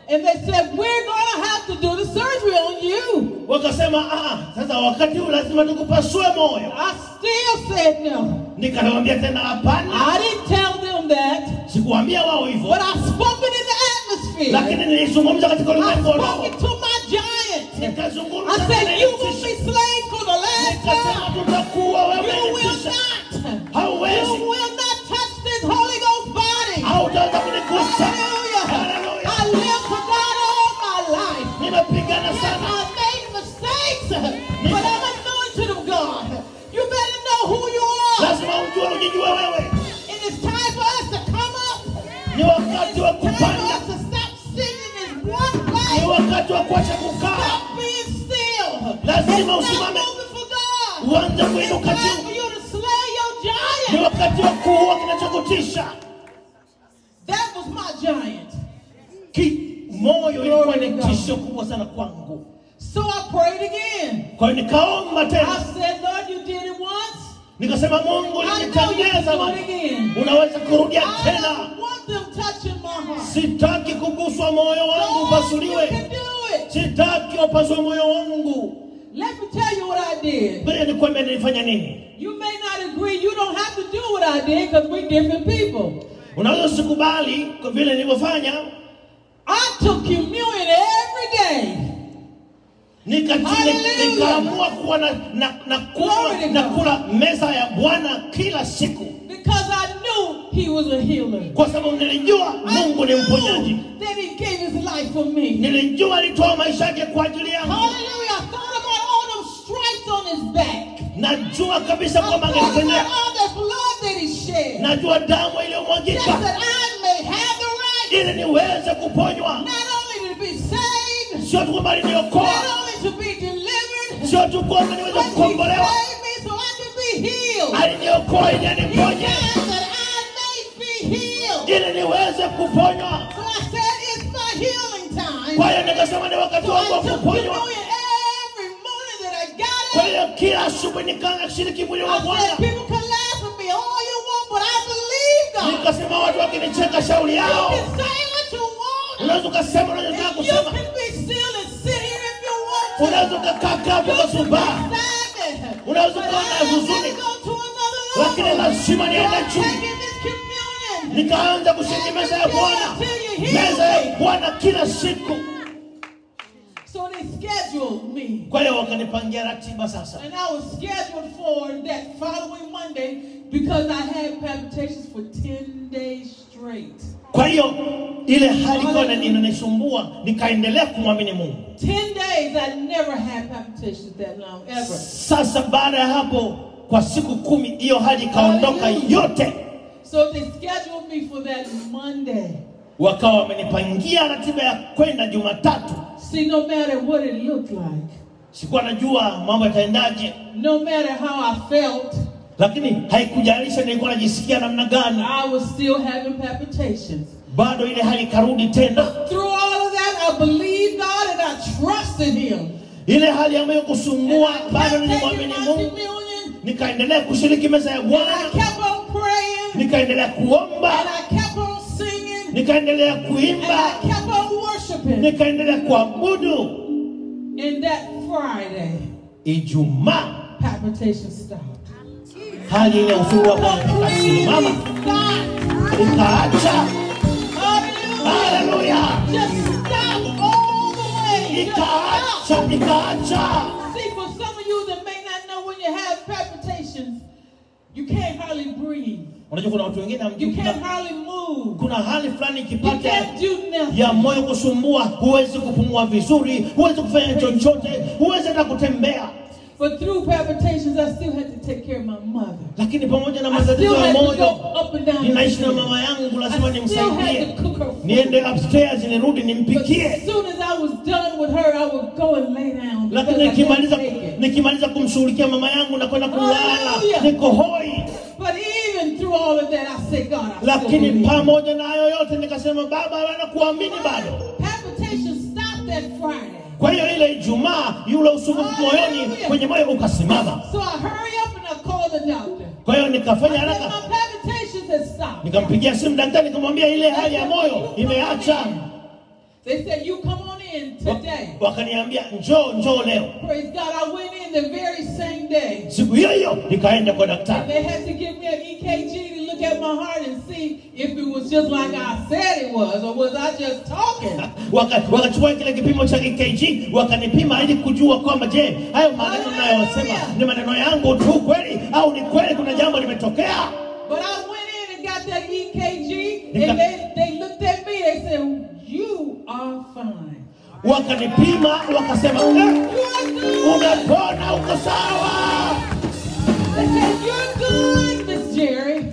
And they said, We're going to have to do the surgery on you. wakasema "Ah, sasa wakati huu lazima tukupasue moyo I still said no. Nikawaambia tena hapana I didn't tell them that, sikuambia wao hivyo but I spoke it in the atmosphere. lakini nilizungumza katika ulimwengu wa roho. I spoke it to my giant. Nikazungumza. I said, You will be slain for the last nikasema time. tutakuwa wewe You will not. hauwezi You will not touch this Holy Ghost body. hautaweza kunigusa wakati wa kuacha kukaa. Lazima usimame. uanze kuinuka juu you to slay your ni wakati wa kuua kinachokutisha moyo ilikuwa ni tisho kubwa sana kwangu So I prayed again. kwa nikaomba I tena said, Lord, you did it once. nikasema mungu I mara. unaweza kurudia I tena don't want them touching my heart. sitaki kuguswa moyo wangu upasuliwe do it. sitaki moyo wangu Let me tell you what I did. ngoja nilifanya nini You may not agree. You don't have to do what I did because we're different people. unaweza usikubali kwa vile nilivyofanya I took communion every day. Nikaamua kuwa na, na, na, kuwa, na kula meza ya bwana kila siku Because I knew he was a healer. kwa sababu nilijua I mungu ni mponyaji knew that he gave his life for me. nilijua alitoa maisha yake kwa ajili yangu Hallelujah. I thought about all those stripes on his back. najua kabisa I kwamba thought about all the blood that he shed. najua damu Just that I may have the right ili niweze kuponywa not only to be saved, sio tu kwamba niliokoa not only to be delivered, sio tu kwamba niweze kukombolewa aliniokoa ili aniponye. died that I may be healed. ili niweze kuponywa. Kwa hiyo nikasema ni wakati wangu wa kuponywa. kwa hiyo kila asubuhi nikaanza kushiriki mwili wa bwana. People can laugh at me all you want, but I believe God. nikasema watu wakinicheka shauri yao. unaweza ukasema unachotaka kusema. unaweza ukakaa kapo kasubaa Unaweza ukawa na huzuni. lakini lazima niende juu nikaanza kushiriki meza ya bwana. meza ya bwana kila siku. So they scheduled me. kwa hiyo wakanipangia ratiba sasa. And I was scheduled for that following Monday because I had palpitations for 10 days straight. Kwa hiyo ile hali kwa inani- inanisumbua nikaendelea kumwamini mungu. 10 days I never had palpitations that long, ever. sasa baada ya hapo kwa siku kumi hiyo hali ikaondoka yote. So they scheduled me for that Monday. wakawa wamenipangia ratiba ya kwenda jumatatu. See, no matter what it looked like, sikuwa najua mambo yataendaje. no matter how I felt, lakini haikujalisha nilikuwa najisikia namna gani I was still having palpitations. bado ile hali ikarudi tena Through all of that, I believed God and I trusted Him. ile hali ambayo kusumbua bado nilimwamini mungu nikaendelea kushiriki meza ya bwana kept on praying. nikaendelea kuomba I kept on singing. nikaendelea kuimba I kept on worshiping. nikaendelea kuabudu And that Friday, ijumaa palpitations stopped. Hali ile ufuwa wa moyo ikasimama ukaacha, haleluya ikaacha ikaacha See, for some of you that may not know when you have palpitations, you can't hardly breathe. unajua kuna watu wengine hamjui You can't kuna, hardly move. kuna hali fulani You ikipata can't do nothing. ya moyo kusumbua huwezi kupumua vizuri huwezi kufanya chochote huwezi hata kutembea But through palpitations, I still had to take care of my mother. lakini pamoja na I matatizo still ya had to moyo go up and down. the ninaishi na mama yangu lazima I still nimsaidie had to cook her food. niende upstairs nirudi nimpikie as soon as I was done with her, I would go and lay down. lakini nikimaliza nikimaliza kumshughulikia mama yangu na kwenda kulala niko hoi But even through all of that, I said, God, I lakini pamoja na hayo yote nikasema baba bado Palpitations stopped that Friday. Kwa hiyo ile ijumaa yule usumbufu moyoni kwenye moyo ukasimama So I hurry up and I call the doctor. kwa hiyo nikafanya haraka nikampigia simu daktari nikamwambia ile hali ya moyo imeacha They said, you come on in today. wakaniambia njoo njoo leo Praise God. I went in the very same day. siku hiyo hiyo nikaenda kwa daktari they had to give me an EKG look at my heart and see if it was just like I said it was or was I just talking. Wakachukua kile kipimo cha EKG wakanipima ili kujua kwamba je hayo maneno nayosema ni maneno yangu tu kweli au ni kweli kuna jambo limetokea But I went in and got that EKG and they, they looked at me. They said, you are fine. wakanipima wakasema "Eh, You are good. umepona uko sawa They said, you're good, Miss Jerry.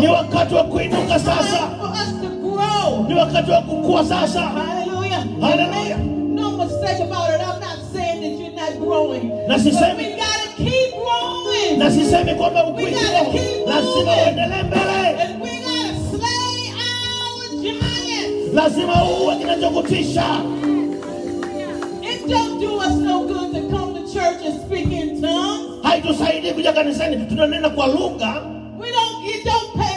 ni wakati wa kuinuka sasa ni wakati wa kukua sasa Hallelujah. Hallelujah. No mistake about it. I'm not saying that you're not growing. Na sisemi- we gotta keep growing. na sisemi kwamba keep lazima uendelee mbele lazima uwe kinachokutisha It don't do us no good to come to church and speak in tongues. haitusaidii kuja kanisani tunanena kwa lugha We don't. It don't pay.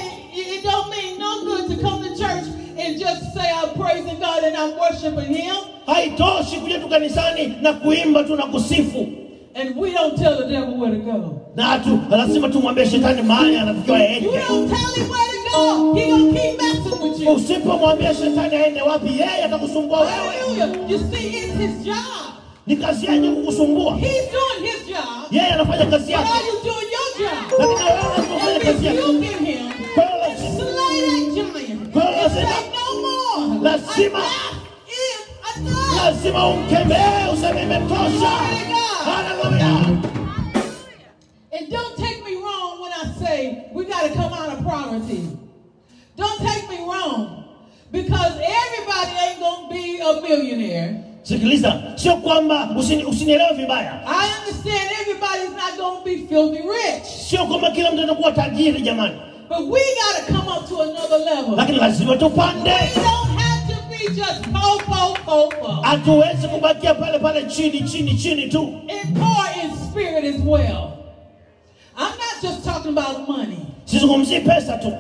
Church just say I'm praising God and I'm worshiping Him, haitoshi kuja tu kanisani na kuimba tu na kusifu and we don't tell the devil where to go. na tu lazima tumwambie shetani mahali anatakiwa You don't tell him where to go. He gonna keep messing with you. usipomwambia shetani aende wapi yeye atakusumbua wewe Hallelujah. You see, it's his job. ni kazi yake kukusumbua He's doing his job. yeye anafanya kazi But yake are you doing your job? lakini wewe unafanya kazi yako lazima- lazima umkemee useme imetosha haleluya And don't take me wrong when I say we got to come out of poverty. Don't take me wrong. Because everybody ain't going to be a millionaire. sikiliza sio kwamba usinielewe vibaya I understand everybody's not going to be filthy rich. sio kwamba kila mtu anakuwa tajiri jamani But we got to come up to another level. lakini lazima tupande We don't have to be just po, po, po, po. hatuwezi kubakia pale pale chini chini chini tu And poor in spirit as well. I'm not just talking about money. sizungumzii pesa tu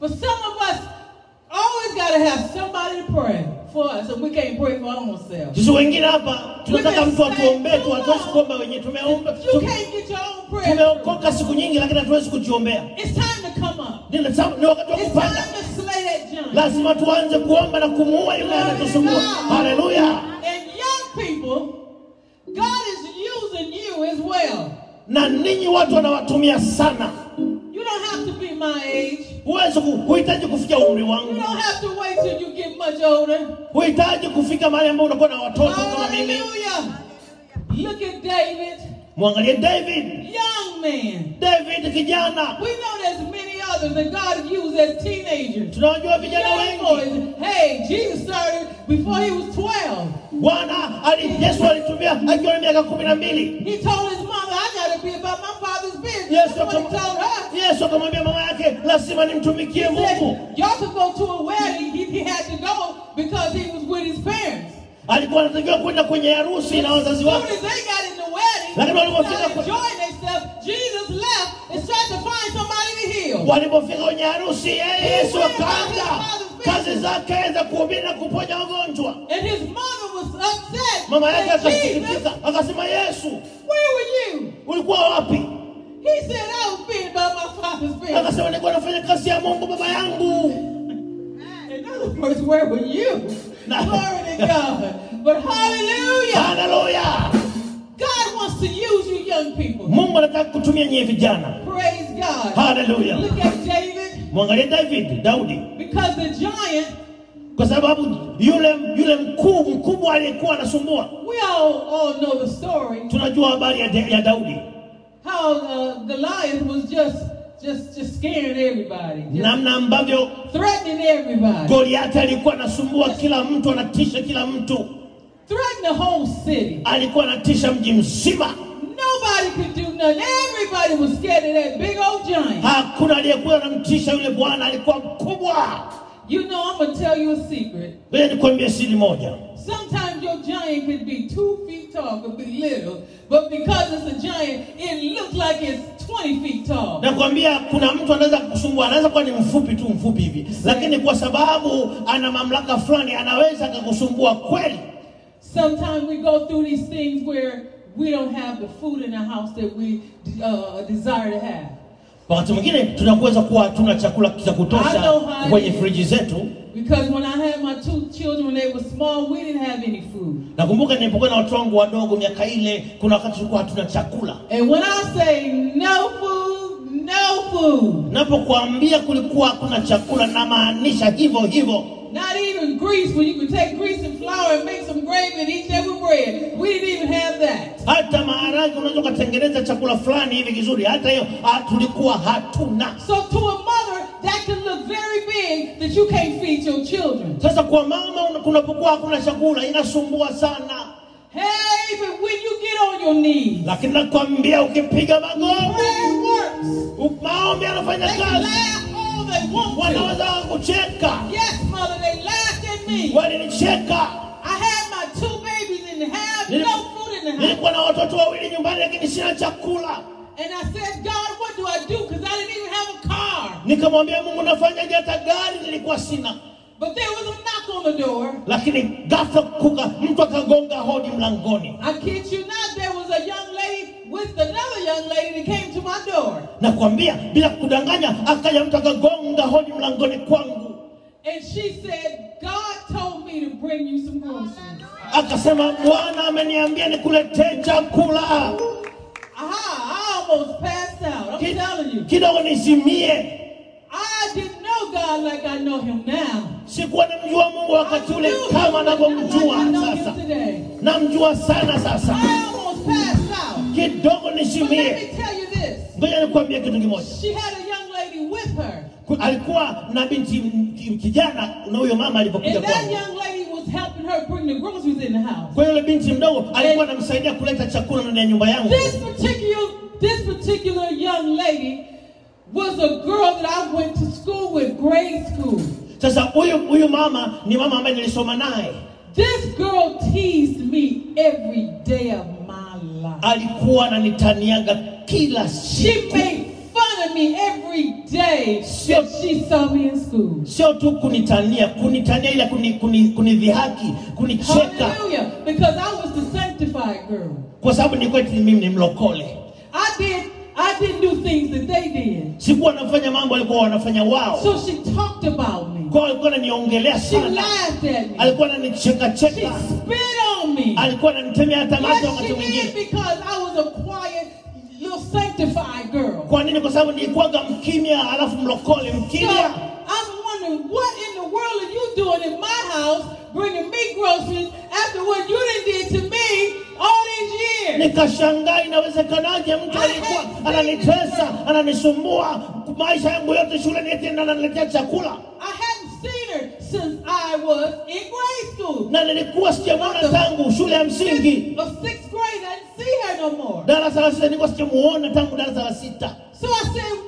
But some of us always got to have somebody to pray for us, and we can't pray for our own selves. sisi wengine hapa tunataka mtu atuombee tu hatuwezi kuomba wenyewe tumeomba You can't get your own prayer. tumeokoka siku nyingi lakini hatuwezi kujiombea It's time to come up. Ni wakati wa kupanda? lazima tuanze kuomba na kumuua yule anatusumbua haleluya And young people, God is using you as well. na ninyi watu wanawatumia sana. You don't have to be my age. huwezi kuhitaji kufikia umri You wangu don't have to wait till you get much older. huhitaji kufika mahali ambao unakuwa na watoto kama mimi. Look at David, mwangalie david young man. david kijana We know there's many others that God used as teenagers. tunawajua vijana wengi boys. Hey, Jesus started before he was 12. bwana ali yesu alitumia akiwa na miaka kumi na mbili He told his mother, I gotta be about my father's business. yesu That's what he akam- told her. yesu akamwambia mama yake lazima nimtumikie mungu Y'all could go to a wedding. He, he had to go because alikuwa anatakiwa kwenda kwenye harusi na wazazi wake. Lakini walipofika walipofika kwenye harusi yeye yesu akaanza. kazi zake za kuhubiri na kuponya wagonjwa. And his mother was upset. mama yake akasikitika akasema yesu where were you? ulikuwa wapi? He said, I was being about my father's business. akasema nilikuwa nafanya kazi ya mungu baba yangu In other words, where were you? No. Glory to God. But hallelujah. Hallelujah. God wants to use you young people. mungu anataka kutumia nyie vijana Praise God. Hallelujah. Look at David. mwangalie david daudi Because the giant, kwa sababu yule yule mkuu mkubwa aliyekuwa anasumbua we all, all know the story. tunajua habari ya, ya daudi How uh, Goliath was just, just, just scaring everybody. Just namna ambavyo threatening everybody. Goliath alikuwa anasumbua kila mtu anatisha kila mtu Threatening the whole city. alikuwa anatisha mji mzima Nobody could do nothing. Everybody was scared of that big old giant. hakuna aliyekuwa anamtisha yule bwana alikuwa mkubwa You know, I'm gonna tell you a secret. Bwana nikwambie siri moja Sometimes your giant could be two feet tall, could be little, but because it's a giant, it looks like it's 20 feet tall. nakwambia kuna mtu anaweza kukusumbua anaweza kuwa ni mfupi tu mfupi hivi lakini kwa sababu ana mamlaka fulani anaweza akakusumbua kweli Sometimes we go through these things where we don't have the food in the house that we uh, desire to have. Wakati mwingine tunakuweza kuwa hatuna chakula cha kutosha kwenye friji zetu Because when I had my two children when they were small, we didn't have any food. nakumbuka nilipokuwa na watu wangu wadogo miaka ile kuna wakati tulikuwa hatuna chakula And when I say no food, no food. napokuambia kulikuwa hakuna chakula namaanisha hivyo hivyo Not even grease, where you could take grease and flour and make some gravy and eat that with bread. We didn't even have that. hata maharage unaweza ukatengeneza chakula fulani hivi kizuri hata hiyo ah, tulikuwa hatuna So to a mother, that can look very big that you can't feed your children. sasa kwa mama kunapokuwa hakuna chakula inasumbua sana Hey, but when you get on your knees, lakini nakwambia ukipiga magoti maombi kazi all they want wanaweza kucheka Yes, mother, they laughed at me. walinicheka I had my two babies in the house, Nili- no food in the house. nilikuwa na watoto wawili nyumbani lakini sina chakula And I said, God, what do I do? Because I didn't even have a car. nikamwambia mungu nafanyaje hata gari nilikuwa sina But there was a knock on the door. lakini ghafla kuka mtu akagonga hodi mlangoni I kid you not, there was a young lady with another young lady that came to my door. nakwambia bila kudanganya akaja mtu akagonga hodi mlangoni kwangu And she said, God told me to bring you some groceries. akasema bwana ameniambia nikuletee chakula Aha, I almost passed out. I'm Kid, telling you. kidogo nizimie I didn't know God like I know him now. sikuwa namjua mungu wakati ule kama navyomjua sasa namjua sana sasa I almost passed out. kidogo nishimie. ngoja nikuambia kitu kimoja She had a young lady with her. Alikuwa na binti kijana na huyo mama alipokuja And that young lady was helping her bring the groceries in the house. kwa hiyo yule binti mdogo alikuwa anamsaidia kuleta chakula ndani ya nyumba yangu This particular this particular young lady was a girl that I went to school with, grade school. sasa huyu huyu mama ni mama ambaye nilisoma naye This girl teased me every day of my life. alikuwa ananitaniaga kila She made fun of me every day that she saw me in school. sio tu kunitania kunitania ile kuni, kuni, kunidhihaki kunicheka Hallelujah. Because I was the sanctified girl. kwa sababu nilikuwa mimi ni mlokole I did I didn't do things that they did. sikuwa nafanya mambo walikuwa wanafanya wao So she talked about me. kwa alikuwa ananiongelea She sana laughed at me. alikuwa ananicheka She cheka spit on me. alikuwa ananitemea hata mate wakati mwingine because I was a quiet, little sanctified girl. kwa nini kwa sababu nilikuwaga mkimya alafu mlokole So mkimya I'm wondering what in the world are you doing in my house, bringing me groceries after what you done did to me all these years? nikashangaa inawezekanaje mtu alikuwa ananitesa ananisumbua maisha yangu yote shuleni eti ananiletea chakula I hadn't seen her since I was in grade school. na nilikuwa sijamwona tangu shule ya msingi Of sixth grade, I didn't see her no more. darasa la sita nilikuwa sijamuona tangu darasa la sita So I said,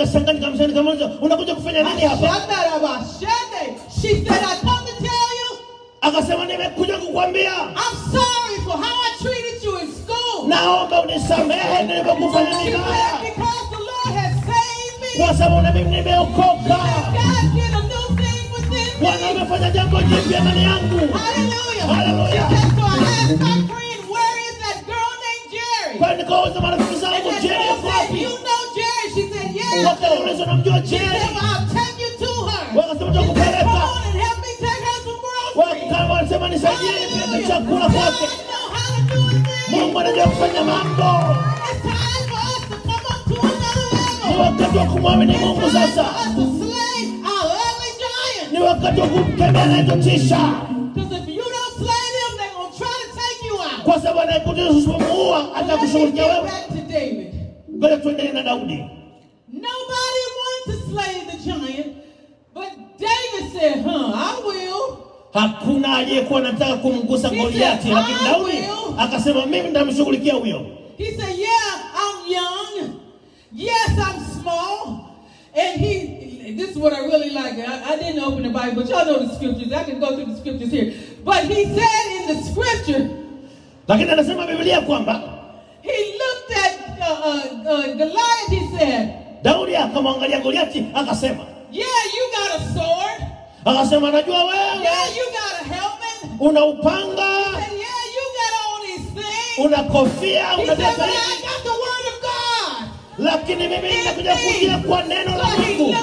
Nikashangaa nikamsha nikamuuliza unakuja kufanya nini hapa Shandarabashande. She said, I come to tell you, akasema nimekuja kukwambia I'm sorry for how I treated you in school. naomba unisamehe nilipokufanya vibaya Because the Lord has saved me. kwa sababu na mimi nimeokoka God did a new thing within bwana amefanya jambo jipya ndani yangu Hallelujah. Hallelujah. Kwa nini I asked my friend, Where is that girl named Jerry? kwa hiyo marafiki zangu Jerry yuko wapi You know She said, unamjua jeri wakasema takupeleka wanasema nisaidie nipeleke chakula kwake mungu anajua kufanya mambo. Ni wakati wa kumwamini mungu sasa ni wakati wa kumkemea anayetutisha kwa sababu anayekutisha usipomuua atakushughulikia wewe. ngoja tuendelee na daudi said, huh, I will. hakuna aliyekuwa anataka kumgusa He goliati said, lakini "I daudi will." akasema mimi nitamshughulikia huyo He said, yeah, I'm young. Yes, I'm small. And he, this is what I really like. I, I didn't open the Bible, but y'all know the scriptures. I can go through the scriptures here. But he said in the scripture, lakini anasema biblia kwamba he looked at uh, uh, uh, Goliath, he said, daudi akamwangalia goliati akasema yeah, you got a sword. Akasema najua wewe una upanga una kofia lakini mimi ninakuja kujia kwa neno la mungu.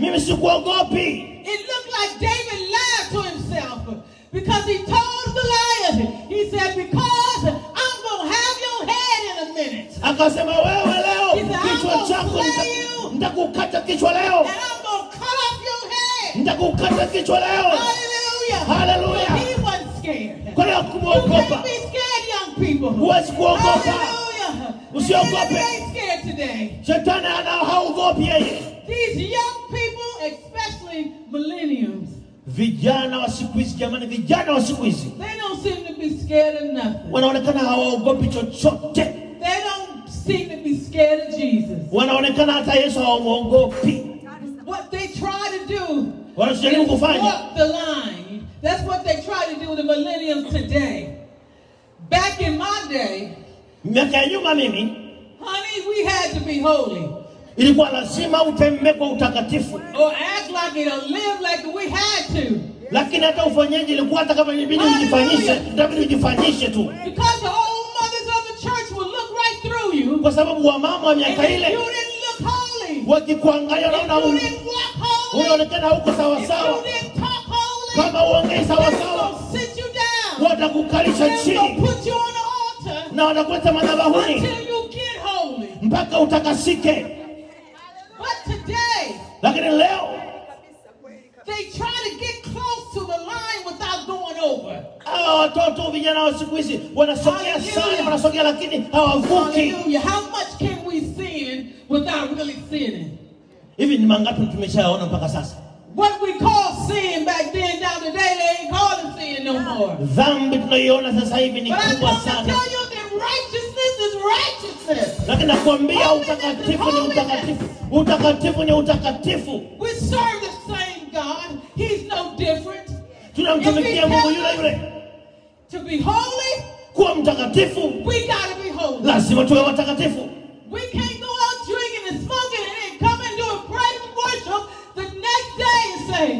mimi sikuogopi. It looked like David lied to himself because he told Goliath, he said, because I'm going to have your head in a minute. akasema wewe leo kichwa chako slay nita- you." nitakukata kichwa leo. And I'm your head. nitakukata kichwa leo Hallelujah. Hallelujah. But he wasn't scared. kwa hiyo You can't kumwogopa be scared, young people. huwezi kuogopa Hallelujah. Usiogope. The enemy ain't scared today. shetani ana haogopi yeye These young people, especially millenniums, vijana wa siku hizi jamani vijana wa siku hizi they don't seem to be scared of nothing. wanaonekana hawaogopi chochote They don't seem to be scared of Jesus. wanaonekana hata yesu hawamwogopi What they try to do kufanya walk the line. That's what they try to do, with the millennials today. Back in my day, miaka ya nyuma mimi honey, we had to be holy. ilikuwa lazima utembee kwa utakatifu Or act like it or live like we had to. lakini hata ufanyaji ilikuwa hata kama ibidi ujifanyishe itabidi ujifanyishe tu Because the old mothers of the church will look right through you. kwa sababu wamama wa And miaka if ile you didn't look holy, wakikuangalia if unaona unaonekana huko sawasawa kama uongei sawasawa watakukalisha chini. na wanakuleta madhabahuni. mpaka utakasike. Lakini leo they try to get close to the line without going over. hawa watoto vijana wa siku hizi wanasogea sana wanasogea lakini hawavuki. How much can we sin without really sinning? Hivi ni mangapi tumeshaona mpaka sasa What we call sin back then, down today, they ain't calling sin no more. dhambi tunaiona sasa hivi ni kubwa sana tell you that righteousness is righteousness. lakini nakwambia utakatifu ni utakatifu utakatifu ni utakatifu We serve the same God. He's no different. tunamtumikia mungu yule yule To be holy, kuwa mtakatifu we gotta be holy. lazima tuwe watakatifu We can't go out drinking and smoking say,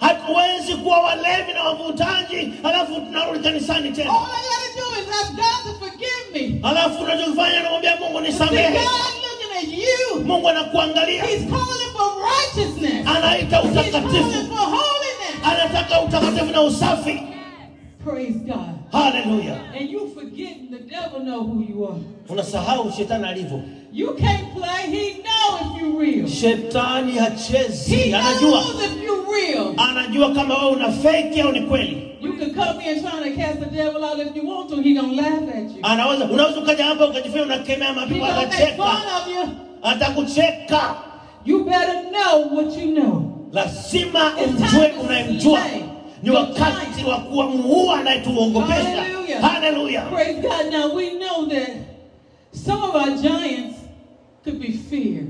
hatuwezi kuwa walevi na wavutaji alafu tunarudi kanisani all tena I gotta do is ask God to forgive me. halafu unachokifanya namwambia mungu ni nisamehe God looking at you. mungu anakuangalia He's calling for righteousness. anaita He's calling utakatifu for holiness. anataka utakatifu na usafi Praise God. Hallelujah. And you forgetting the devil know who you are. unasahau shetani alivyo You can't play. He know if you real. shetani He hachezi anajua knows if you real. anajua kama wewe una feki au ni kweli You can come in trying to cast the devil out if you want to. He gonna laugh at you. anaweza unaweza ukaja hapa ukajifanya unakemea He mapepo gonna make atacheka fun of you. atakucheka You better know what you know. lazima umjue unayemjua ni wakati wa kuwa anayetuongopesha haleluya Praise God. Now we know that some of our giants could be fear.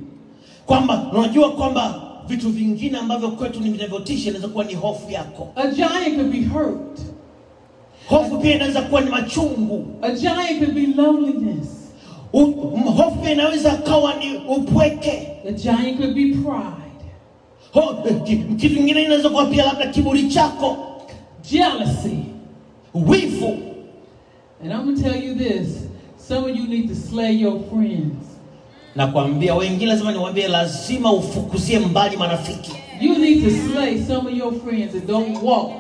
kwamba unajua kwamba vitu vingine ambavyo kwetu ni vinavyotisha inaweza kuwa ni hofu yako A giant could be hurt. hofu pia inaweza kuwa ni machungu A giant could be loneliness. Hofu pia inaweza kawa ni upweke A giant could be pride, kitu kingine inaweza kuwa pia labda kiburi chako jealousy. wivu And I'm gonna tell you this: some of you need to slay your friends. na kuambia wengine lazima niwaambie lazima ufukuzie mbali marafiki You need to slay some of your friends that don't walk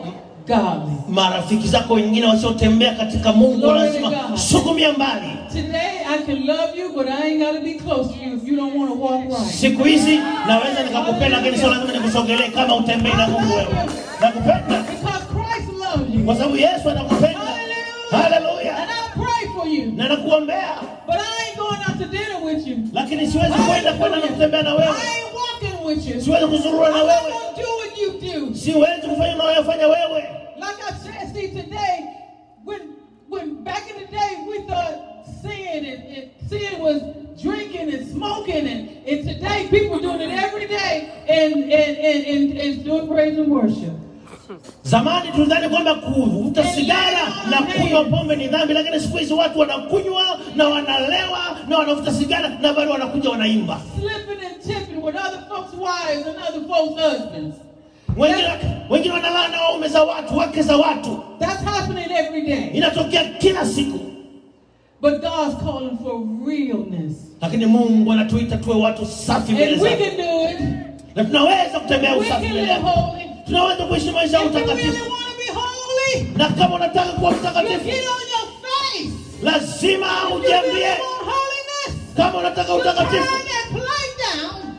godly. marafiki zako wengine wasiotembea katika mungu lazima sukumia mbali Today I can love you, but I ain't gotta be close to you if you don't want to walk right. siku hizi naweza nikakupenda lakini sio lazima nikusogelee kama utembei na mungu wewe nakupenda Because Christ loves you. kwa sababu yesu anakupenda haleluya And I pray for you. na nakuombea But I ain't going out to dinner with you. lakini siwezi kwenda kwenda na kutembea na I ain't walking with you. siwezi kuzurura na wewe gonna do what you do. siwezi kufanya unayofanya wewe Like I said, see today, when when back in the day we thought sin and, and sin was drinking and smoking and, and today people doing it every day and and, and, and, and doing praise and worship. zamani tulidhani kwamba kuvuta sigara na kunywa pombe ni dhambi lakini siku hizi watu wanakunywa na wanalewa na wanavuta sigara na bado wanakuja wanaimba Slipping and tipping with other folks' wives and other folks' husbands. wengine wengine wanalala na waume za watu wake za watu That's happening every day. inatokea kila siku But God's calling for realness. lakini mungu anatuita tuwe watu safi mbele And we can do it. na tunaweza kutembea We usafi can mbele live holy. tunaweza kuishi maisha ya really utakatifu want to be holy, na kama unataka kuwa mtakatifu on your face. lazima If ujiambie kama unataka utakatifu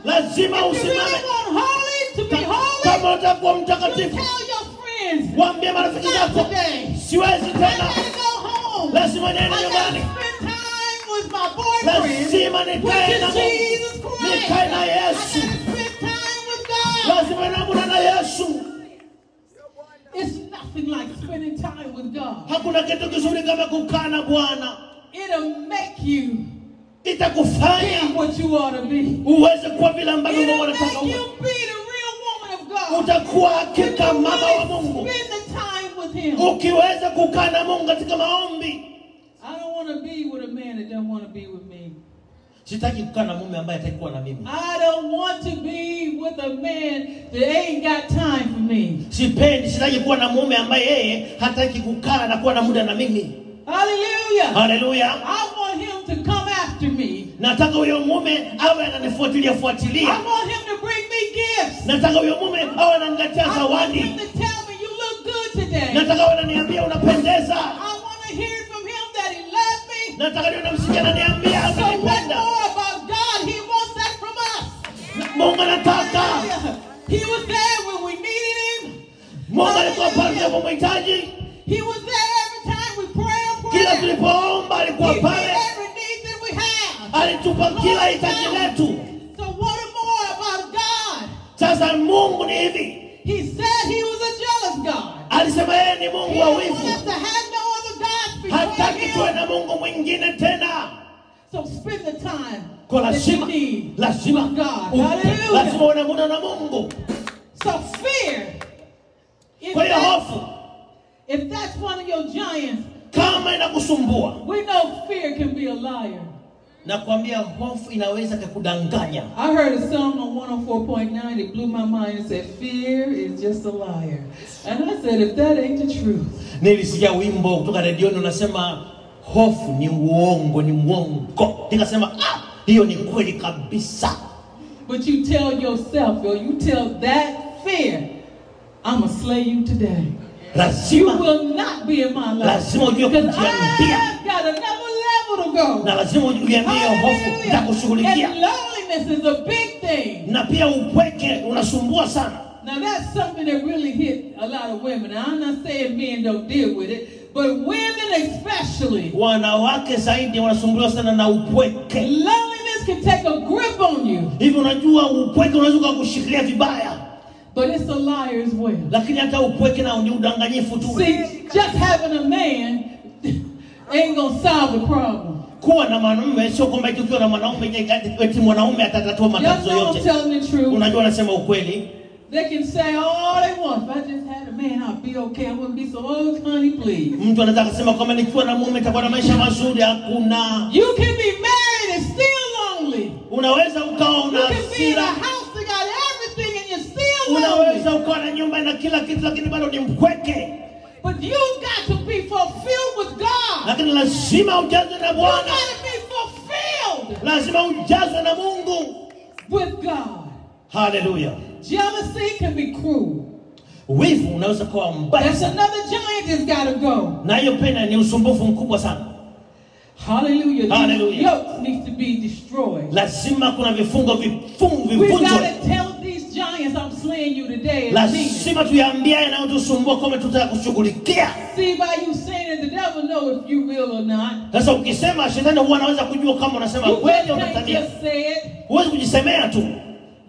lazima usimame kama unataka kuwa mtakatifu waambie marafiki zako siwezi tena. Lazima niende nyumbani. lazima nikae na nikae Yesu. lazima namuna na Yesu. It's nothing like spending time with God. hakuna kitu kizuri kama kukaa na Bwana. It'll make you itakufanya uweze kuwa vile ambavyo Mungu anataka uwe. utakuwa hakika mama wa Mungu with Him. ukiweza kukaa na Mungu katika maombi I don't want to be with a man that don't want to be with me. sitaki kukaa na mume ambaye kuwa na mimi I don't want to be with a man that ain't got time for me. sipendi sitaki kuwa na mume ambaye yeye hataki kukaa na kuwa na muda na mimi Hallelujah. Hallelujah. I want him to come after me. nataka huyo mume awe ananifuatilia I want him to bring me gifts. nataka huyo mume awe ananiletea I want him to tell today. nataka unapendeza I want to hear from him that he loves me. nataka niwe namsikia ananiambia So what more about God? He wants that from us. mungu anataka He was there when we needed him. mungu alikuwa pale tunapomhitaji He was there every time we pray kila tulipoomba He alikuwa pale every need that we have. alitupa kila hitaji letu So what more about God? sasa mungu ni hivi He said he was a jealous God. Alisema yeye ni mungu wa wivu. hataki tuwe na mungu mwingine tena. So spend the time kwa lazima lazima lazima uwe na muda na mungu. So fear. Kwa hiyo hofu. if that's one of your giants, kama inakusumbua. we know fear can be a liar. Nakwambia hofu inaweza kakudanganya I heard a song on 104.9 It blew my mind. It said, Fear is just a liar. And I said, if that ain't the truth, nilisikia wimbo kutoka redioni unasema hofu ni uongo ni mwongo nikasema ah, hiyo ni kweli kabisa but you tell yourself, or you tell that fear, I'm going to slay you today. You will not be in my life. Lazima ujue kujiambia. I've got another go. na lazima uiambie hiyo hofu nitakushughulikia And loneliness is a big thing. na pia upweke unasumbua sana Now that's something that really hit a lot of women. Now, I'm not saying men don't deal with it, but women especially. wanawake zaidi wanasumbuliwa sana na upweke Loneliness can take a grip on you, hivi unajua upweke unaweza ukakushikilia vibaya but it's a liar as well. lakini hata upweke nao ni udanganyifu tu See, just having a man ain't gonna solve the problem. Kuwa na mwanaume sio kwamba ikiwa ukiwa na mwanaume eti mwanaume atatatua matatizo yote unajua anasema ukweli They can say all they want. If I just had a man, I'd be okay. I wouldn't be so old, honey, please. mtu anaweza akasema kwamba nikiwa na mume itakuwa na maisha mazuri hakuna You can be married and still lonely. unaweza ukawa You una hasira unaweza ukawa na nyumba na kila kitu lakini bado ni mpweke But you've got to be fulfilled with God. lakini lazima ujazwe na You got to be fulfilled lazima ujazwe na mungu with God. Hallelujah. Jealousy can be cruel. wivu unaweza kuwa mbaya That's another giant that's got to go. na hiyo pena ni usumbufu mkubwa sana Hallelujah. These Hallelujah. yokes needs to be destroyed. lazima kuna vifungo We got to tell lazima tuyambia yanayotusumbua kama tutaka kushughulikia See by you saying it, the devil know if you real or not. sasa ukisema shetani huwa anaweza kujua kama unasema kweli au just huwezi kujisemea tu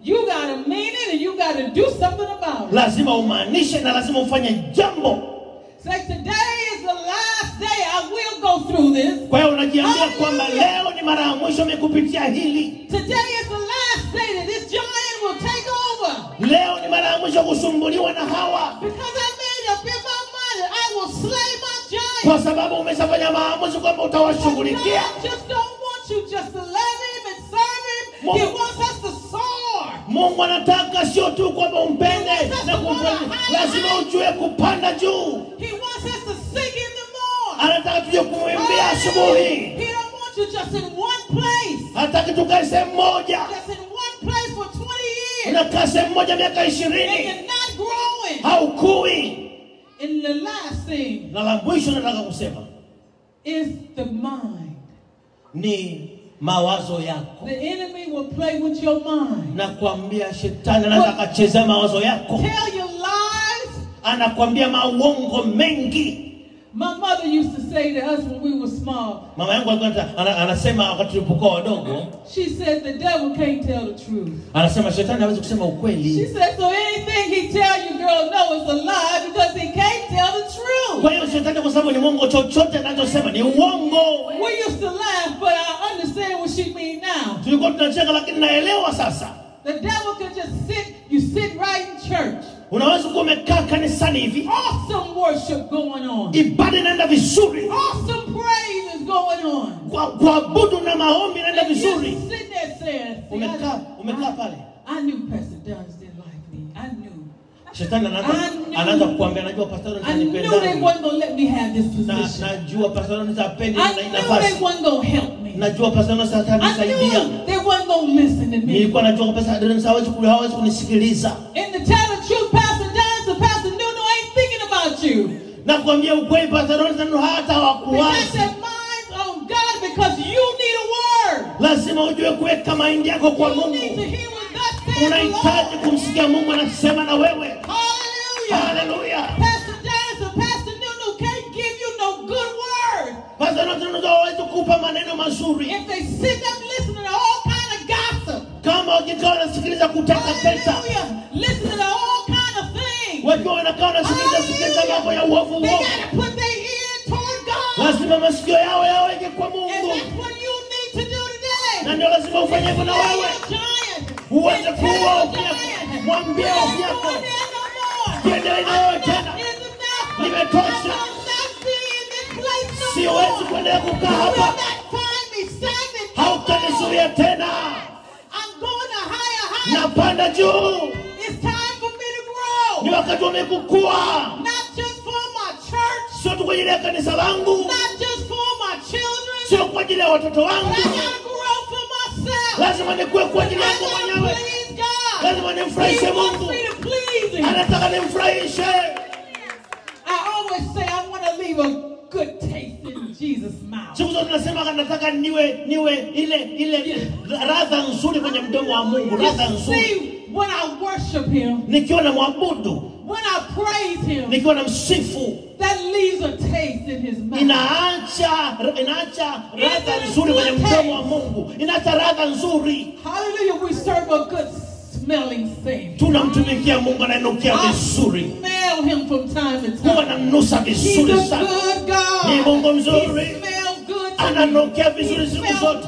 You gotta mean it and you gotta do something about it. lazima umaanishe na lazima ufanye jambo Say today is the last day I will go through this. kwa hiyo unajiambia kwamba leo ni mara ya mwisho mimi kupitia hili Today is the last day that this giant will take. Leo ni mara ya mwisho kusumbuliwa na hawa. Kwa sababu umeshafanya maamuzi kwamba utawashughulikia. Mungu anataka sio tu kwamba umpende na kumfanya lazima ujue kupanda juu. Anataka tuje kumwimbia asubuhi. He don't want you just in hataki tukae sehemu moja unakaa sehemu moja miaka ishirini. Haukui. The last thing na la mwisho nataka kusema is the mind. ni mawazo yako. The enemy will play with your mind. na kuambia shetani anaweza akachezea mawazo yako. Tell you lies. anakwambia mauongo mengi My mother used to say to us when we were small, mama yangu alikuwa anasema wakati tulipokuwa wadogo she said the devil can't tell the truth. anasema shetani hawezi kusema She ukweli said, so anything he tell you, girl, no, it's a lie because he can't tell the truth. kwa hiyo shetani kwa sababu ni mwongo chochote anachosema ni uongo We used to laugh, but I understand what she mean now. tulikuwa tunacheka lakini naelewa sasa The devil can just sit, you sit right in church. Unaweza kuwa umekaa kanisani hivi Awesome worship going on. ibada inaenda vizuri Awesome praise is going on. Kwa- kuabudu na maombi inaenda vizuri sitting there saying, "See, umekaa umekaa pale I knew Pastor Duns didn't like me. I knew. shetani anaanza I knew- anaanza kukuambia najua pastor I knew they ananipenda going to let me have this na najua pastor anapendi I na knew they wasn't going to help me. najua pastor I knew they wasn't going to listen to me. nilikuwa najua pastor hawezi kunisikiliza In the na kuambia ukweli pastor hata They got hawakuwazi their minds God because you need a word. lazima ujue kuweka mahindi yako kwa mungu unahitaji kumsikia mungu anasema na wewe Hallelujah. haleluya Pastor hawezi kukupa maneno mazuri if they sit up listening to all kind of gossip. kama ukikaa unasikiliza kutaka pesa Hallelujah. Listen to all. wakiwa wanakaa sikiliza mambo ya uovu uovu. Lazima masikio yao yaweke kwa Mungu, na ndio lazima ufanye hivyo na wewe. uweze kuua mwambie ukiako, siendelee na tena, nimetosha, siwezi kuendelea kukaa hapa, hautanizuia tena, napanda juu. Ni wakati wamekukua, Not just for my church, sio tu kwa ajili ya kanisa langu. Not just for my children, sio kwa ajili ya watoto wangu. Gotta grow for myself. lazima nikuwe kwa I ajili yangu gotta mwenyewe. please God. lazima He nimfurahishe mungu. me to please Him. anataka nimfurahishe. I always say I want to leave a good taste in Jesus' mouth. siku zote nasema nataka niwe niwe ile ile radha nzuri kwenye mdomo wa mungu radha nzuri when I worship Him, nikiwa na mwabudu when I praise Him, nikiwa na msifu that leaves a taste in His mouth. inaacha inaacha ladha nzuri kwenye mdomo wa mungu inaacha ladha nzuri Hallelujah. We serve a good smelling Savior. tunamtumikia mungu anayenukia vizuri smell Him from time to huwa time. nanusa He's vizuri a sana good God. Ni Mungu He mzuri. smells good ananukia vizuri siku zote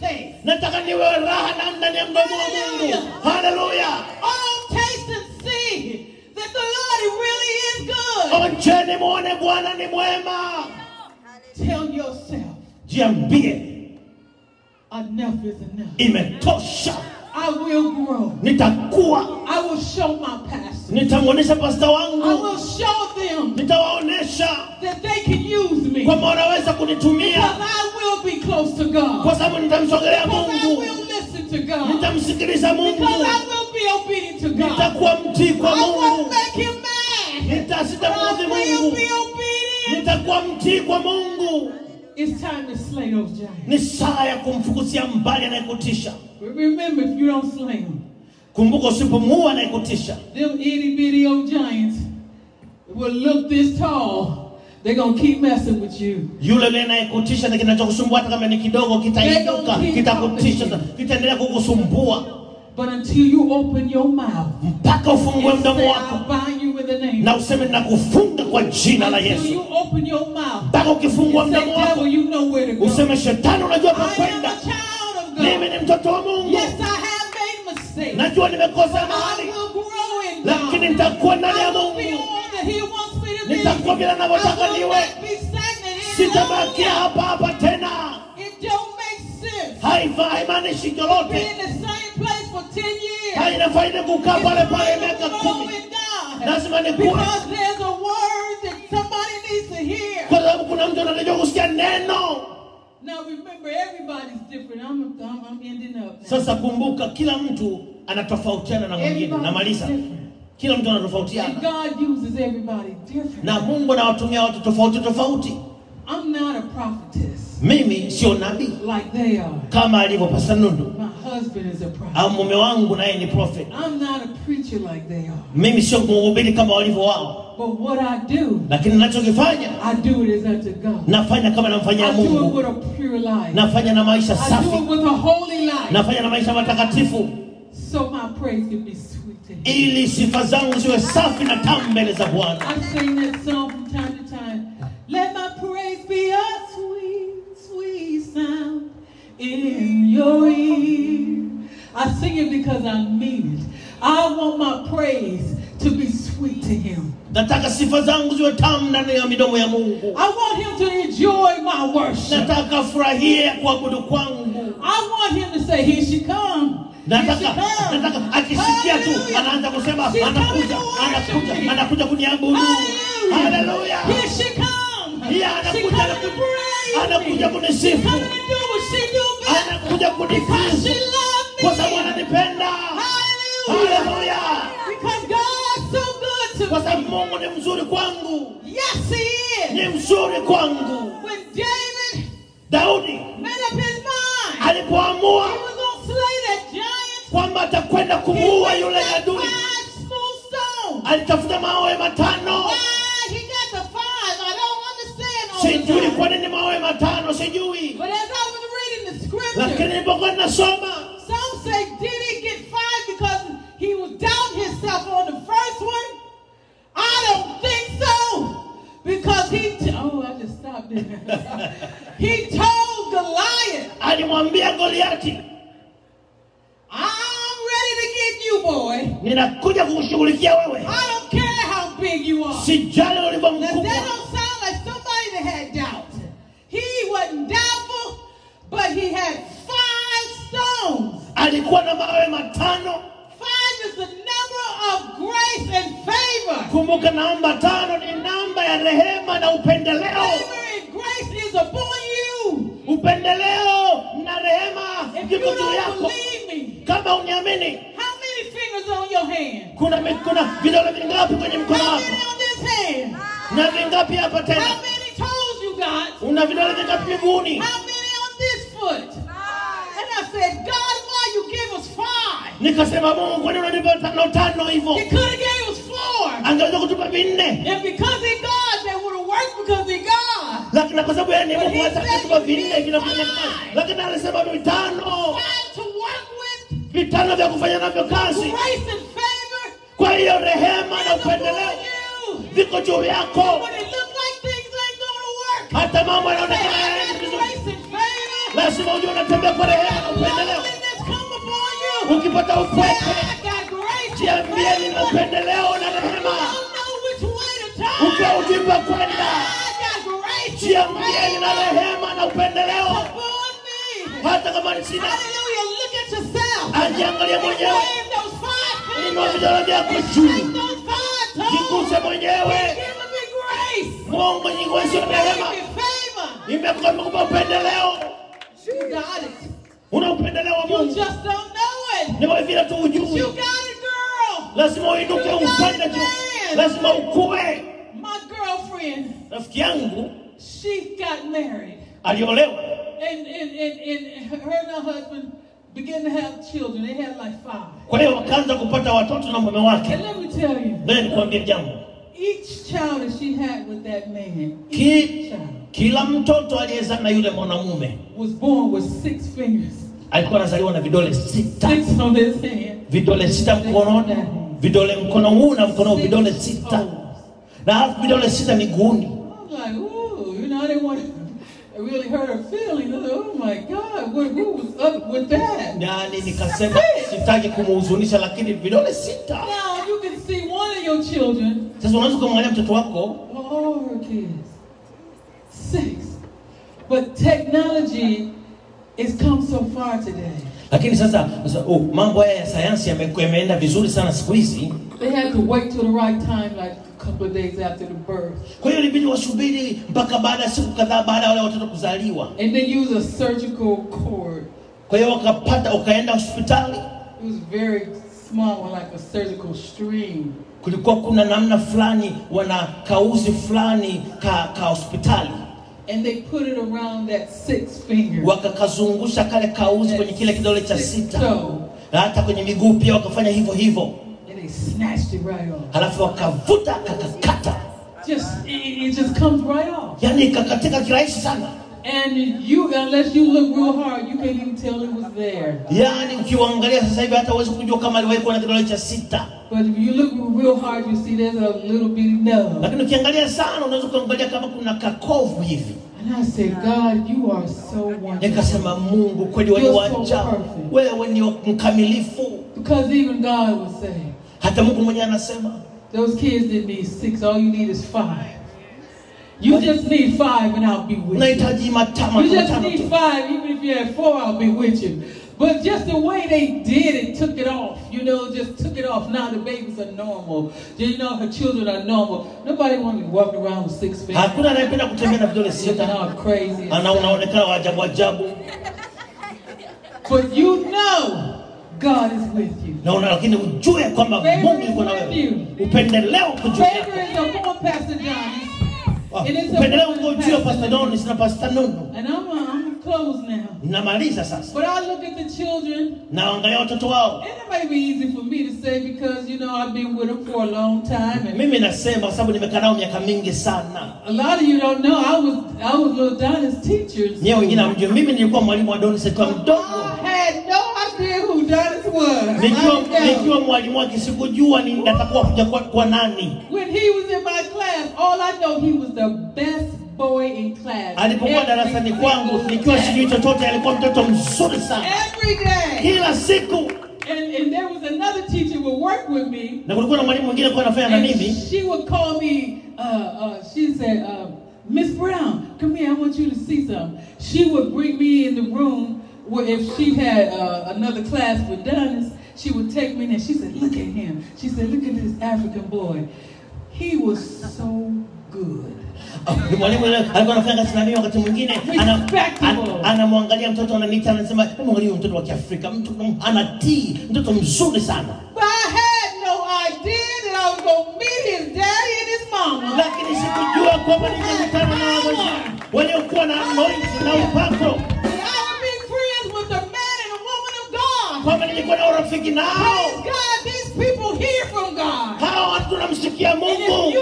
want aniteme it to leave a sweet taste. nataka niwe raha na ndani ya mdomo wa mungu haleluya Oh, taste and see that the Lord really is good. onjeni muone bwana ni mwema Tell yourself, jiambie enough is enough. imetosha I will grow. nitakuwa I will show my pastor. nitamwonyesha pasta I will show them Nitawaonesha. that they can use me. kwamba wanaweza Because kunitumia I will be close to God. kwa sababu nitamsogelea Because I will listen to God. nitamsikiliza mungu Because I will be obedient to God. nitakuwa mtii kwa I will make him mad. Nita- But I will be obedient. nitakuwa mtii kwa mungu It's time to slay those giants. ni saa ya kumfukuzia mbali anayekutisha remember, if you don't slay him. kumbuka usipomuua anayekutisha them itty bitty old giants will look this tall. They're gonna keep messing with you. yule yule anayekutisha na kinachokusumbua hata kama ni kidogo kitainuka kitakutisha kitaendelea kukusumbua But until you open your mouth mpaka ufungue mdomo wako bind you with the name. na useme nakufunga kwa jina la yesu. you open your mouth mpaka ukifungua mdomo wako useme shetani unajua pakwenda mimi ni mtoto wa mungu. Yes, I have made mistakes. najua nimekosa mahali. lakini nitakuwa ndani ya mungu. Nitakuwa vile I anavyotaka niwe. sitabakia hapa hapa tena. Haimaanishi lolote place for 10 years. kukaa pale pale miaka kumi God. lazima nikue Because there's a word that somebody needs to hear. kwa sababu kuna mtu anatakiwa kusikia neno Now remember, everybody's different. I'm, I'm, I'm ending up now. sasa kumbuka kila mtu anatofautiana na mwingine namaliza different. kila mtu And anatofautiana God uses everybody different. na mungu anawatumia watu tofauti tofauti I'm not a prophetess mimi sio nabii like they are. kama alivyo Pastor nundu au mume wangu naye ni prophet I'm not a preacher like they are. mimi sio mhubiri kama walivyo wao But what I do, lakini ninachokifanya I do it as unto God. nafanya kama namfanyia I do it mungu with a pure life. nafanya na maisha I do safi it with a holy life. nafanya na maisha matakatifu So my praise can be sweet ili sifa zangu ziwe safi na tamu mbele za bwana I sing that song from time to time. Let my praise be sweet sound in your ear. I sing it because I mean it. I want my praise to be sweet to Him. nataka sifa zangu ziwe tamu ndani ya midomo ya mungu I want Him to enjoy my worship. nataka afurahie kuabudu kwangu I want Him to say, Here she comes. Here she nataka comes. nataka akisikia tu anaanza kusema anakuja anakuja anakuja kuniabudu Hallelujah. Here she comes. Yeye She anakuja anakuja kunisifu. Anakuja me. kwa sababu ananipenda. Haleluya. Kwa sababu mungu ni mzuri kwangu. Ni mzuri kwangu. Daudi alipoamua kwamba atakwenda kumuua yule adui alitafuta mawe matano sijui kwa nini mawe matano sijui But as I was reading the scripture, lakini nilipokuwa ninasoma some say, did he get five because he was doubting himself on the first one? I don't think so. Because he, oh, I just stopped there. he told Goliath, alimwambia goliati I'm ready to get you, boy. ninakuja kukushughulikia wewe I don't care how big you are. sijali ulivyo mkubwa Doubtful, but he had five stones. alikuwa na mawe matano Five is the number of grace and favor. kumbuka namba tano ni namba ya rehema na upendeleo Favor and grace is upon you. upendeleo na rehema If you viko juu don't yako believe me, kama uniamini how many fingers on your hand? kuna kuna vidole vingapi kwenye mkono wako na vingapi hapa tena una vidole vingapi miguuni How many on this foot? And I said, God, why you give us five? nikasema mungu kwani unanipa tano tano hivyo He could have gave us four. angeweza kutupa vinne. And because he God, they would have worked because he God. lakini kwa sababu yeye ni mungu hata kutupa vinne vinafanya kazi. lakini alisema vitano Five to work with, vitano vya kufanya navyo kazi. Grace and favor. Kwa hiyo rehema na upendeleo viko juu yako. When it hata mambo yanaonekana hayaendi vizuri lazima ujue unatembea kwa rehema na upendeleo ukipata upweke I got grace jiambieni na upendeleo na rehema. Ukiwa ujimba kwenda I got grace jiambieni na rehema na upendeleo. Hata kama ni sina ajiangalie mwenyewe. inua vidole vyako juu. jiguse mwenyewe. Mungu Give me imekuwa imekupa upendeleo una upendeleo wa mungu. ni kwa vile tu ujui lazima uinuke upande tu lazima ukue. Rafiki yangu. She got married. aliolewa. Began to have children. They had like five. kwa hiyo wakaanza kupata watoto na mume wake. And let me tell you, naye nikuambia jambo each child that she had with that man, each child kila mtoto aliyezaa na yule mwanamume was born with six fingers. alikuwa anazaliwa na vidole sita Six on his hand. vidole sita mkononi vidole mkono huu na mkono huu vidole sita na halafu vidole sita miguuni like, ooh, you know, I didn't want to really hurt her feelings. Oh my God, what, who was up with that? yani nikasema sitaki kumuhuzunisha lakini vidole sita Now you can see your children, sasa unaweza ukamwangalia mtoto wako all her kids, six. But technology has come so far today. lakini sasa, oh, mambo haya ya sayansi yameenda vizuri sana siku hizi They had to wait till the right time, like a couple of days after the birth, kwa hiyo ilibidi wasubiri mpaka baada ya siku kadhaa baada ya wale watoto kuzaliwa and they use a surgical cord. kwa hiyo wakapata wakaenda hospitali It was very small, like a surgical string. Kulikuwa kuna namna fulani wana kauzi fulani ka, ka hospitali And they put it around that six finger. wakakazungusha kale kauzi kwenye kile kidole cha sita na hata kwenye miguu pia wakafanya hivyo hivyo And they snatched it right off. halafu wakavuta kakakata Just it, it just comes right off. yaani ikakatika kirahisi sana And you unless you look real hard, you can't even tell it was there. yaani ukiwaangalia sasa hivi hata huwezi kujua kama aliwahi kuwa na kidole cha sita But if you look real hard, you see there's a little bitty nub. lakini ukiangalia sana unaweza ukaangalia kama kuna kakovu hivi And I said, God, you are so wonderful. nikasema mungu kweli wewe You're so wa ajabu perfect. wewe ni wa mkamilifu Because even God would say, hata mungu mwenyewe anasema those kids didn't need six, all you need is five. You just need five and I'll be with you. You just need five, even if you had four, I'll be with you. But just the way they did it, took it off. You know, just took it off. Now the babies are normal. You know, her children are normal. Nobody want to be walking around with six fingers. hakuna anayependa kutembea na vidole Looking sita all crazy. and ana stuff. unaonekana wa ajabu ajabu But you know God is with you. na una lakini ujue kwamba mungu is yuko na with wewe you. upendeleo uko juu yako Favor is upon Pastor Johnny. It is upendeleo upon uko juu ya Pastor Pastor Donis na Pastor Nunu And I'm, uh, I'm close now. namaliza sasa But I look at the children, naangalia watoto wao and it may be easy for me to say because, you know, I've been with them for a long time. And mimi nasema kwa sababu nimekaa nao miaka mingi sana A lot of you don't know. I was I was little Donna's teacher. nyewe wengine hamjui mimi nilikuwa mwalimu wa Donis akiwa mdogo I had no idea who Donis was. nikiwa I didn't know. nikiwa mwalimu wake sikujua ni natakuwa kuja kwa nani When he was in my class, all I know he was the best boy in class. alipokuwa Every darasani kwangu nikiwa sijui chochote alikuwa mtoto mzuri sana Every day. kila siku And, and there was another teacher who would work with me. na kulikuwa na mwalimu mwingine alikuwa anafanya na mimi she would call me, uh, uh, she said, uh, Miss Brown, come here, I want you to see something. She would bring me in the room where if she had uh, another class with Dennis, she would take me in and she said, look at him. She said, look at this African boy. He was so mwalimu alikuwa anafanya kazi na mimi wakati mwingine anamwangalia mtoto ananiita anasema hebu angalia mtoto wa Kiafrika mtoto anatii mtoto mzuri sana. But I had no idea that I was going to meet his daddy and his mama. lakini sikujua kwamba ningekutana na wazazi waliokuwa na anointing na upako kwamba nilikuwa na urafiki nao. Hawa watu tunamsikia Mungu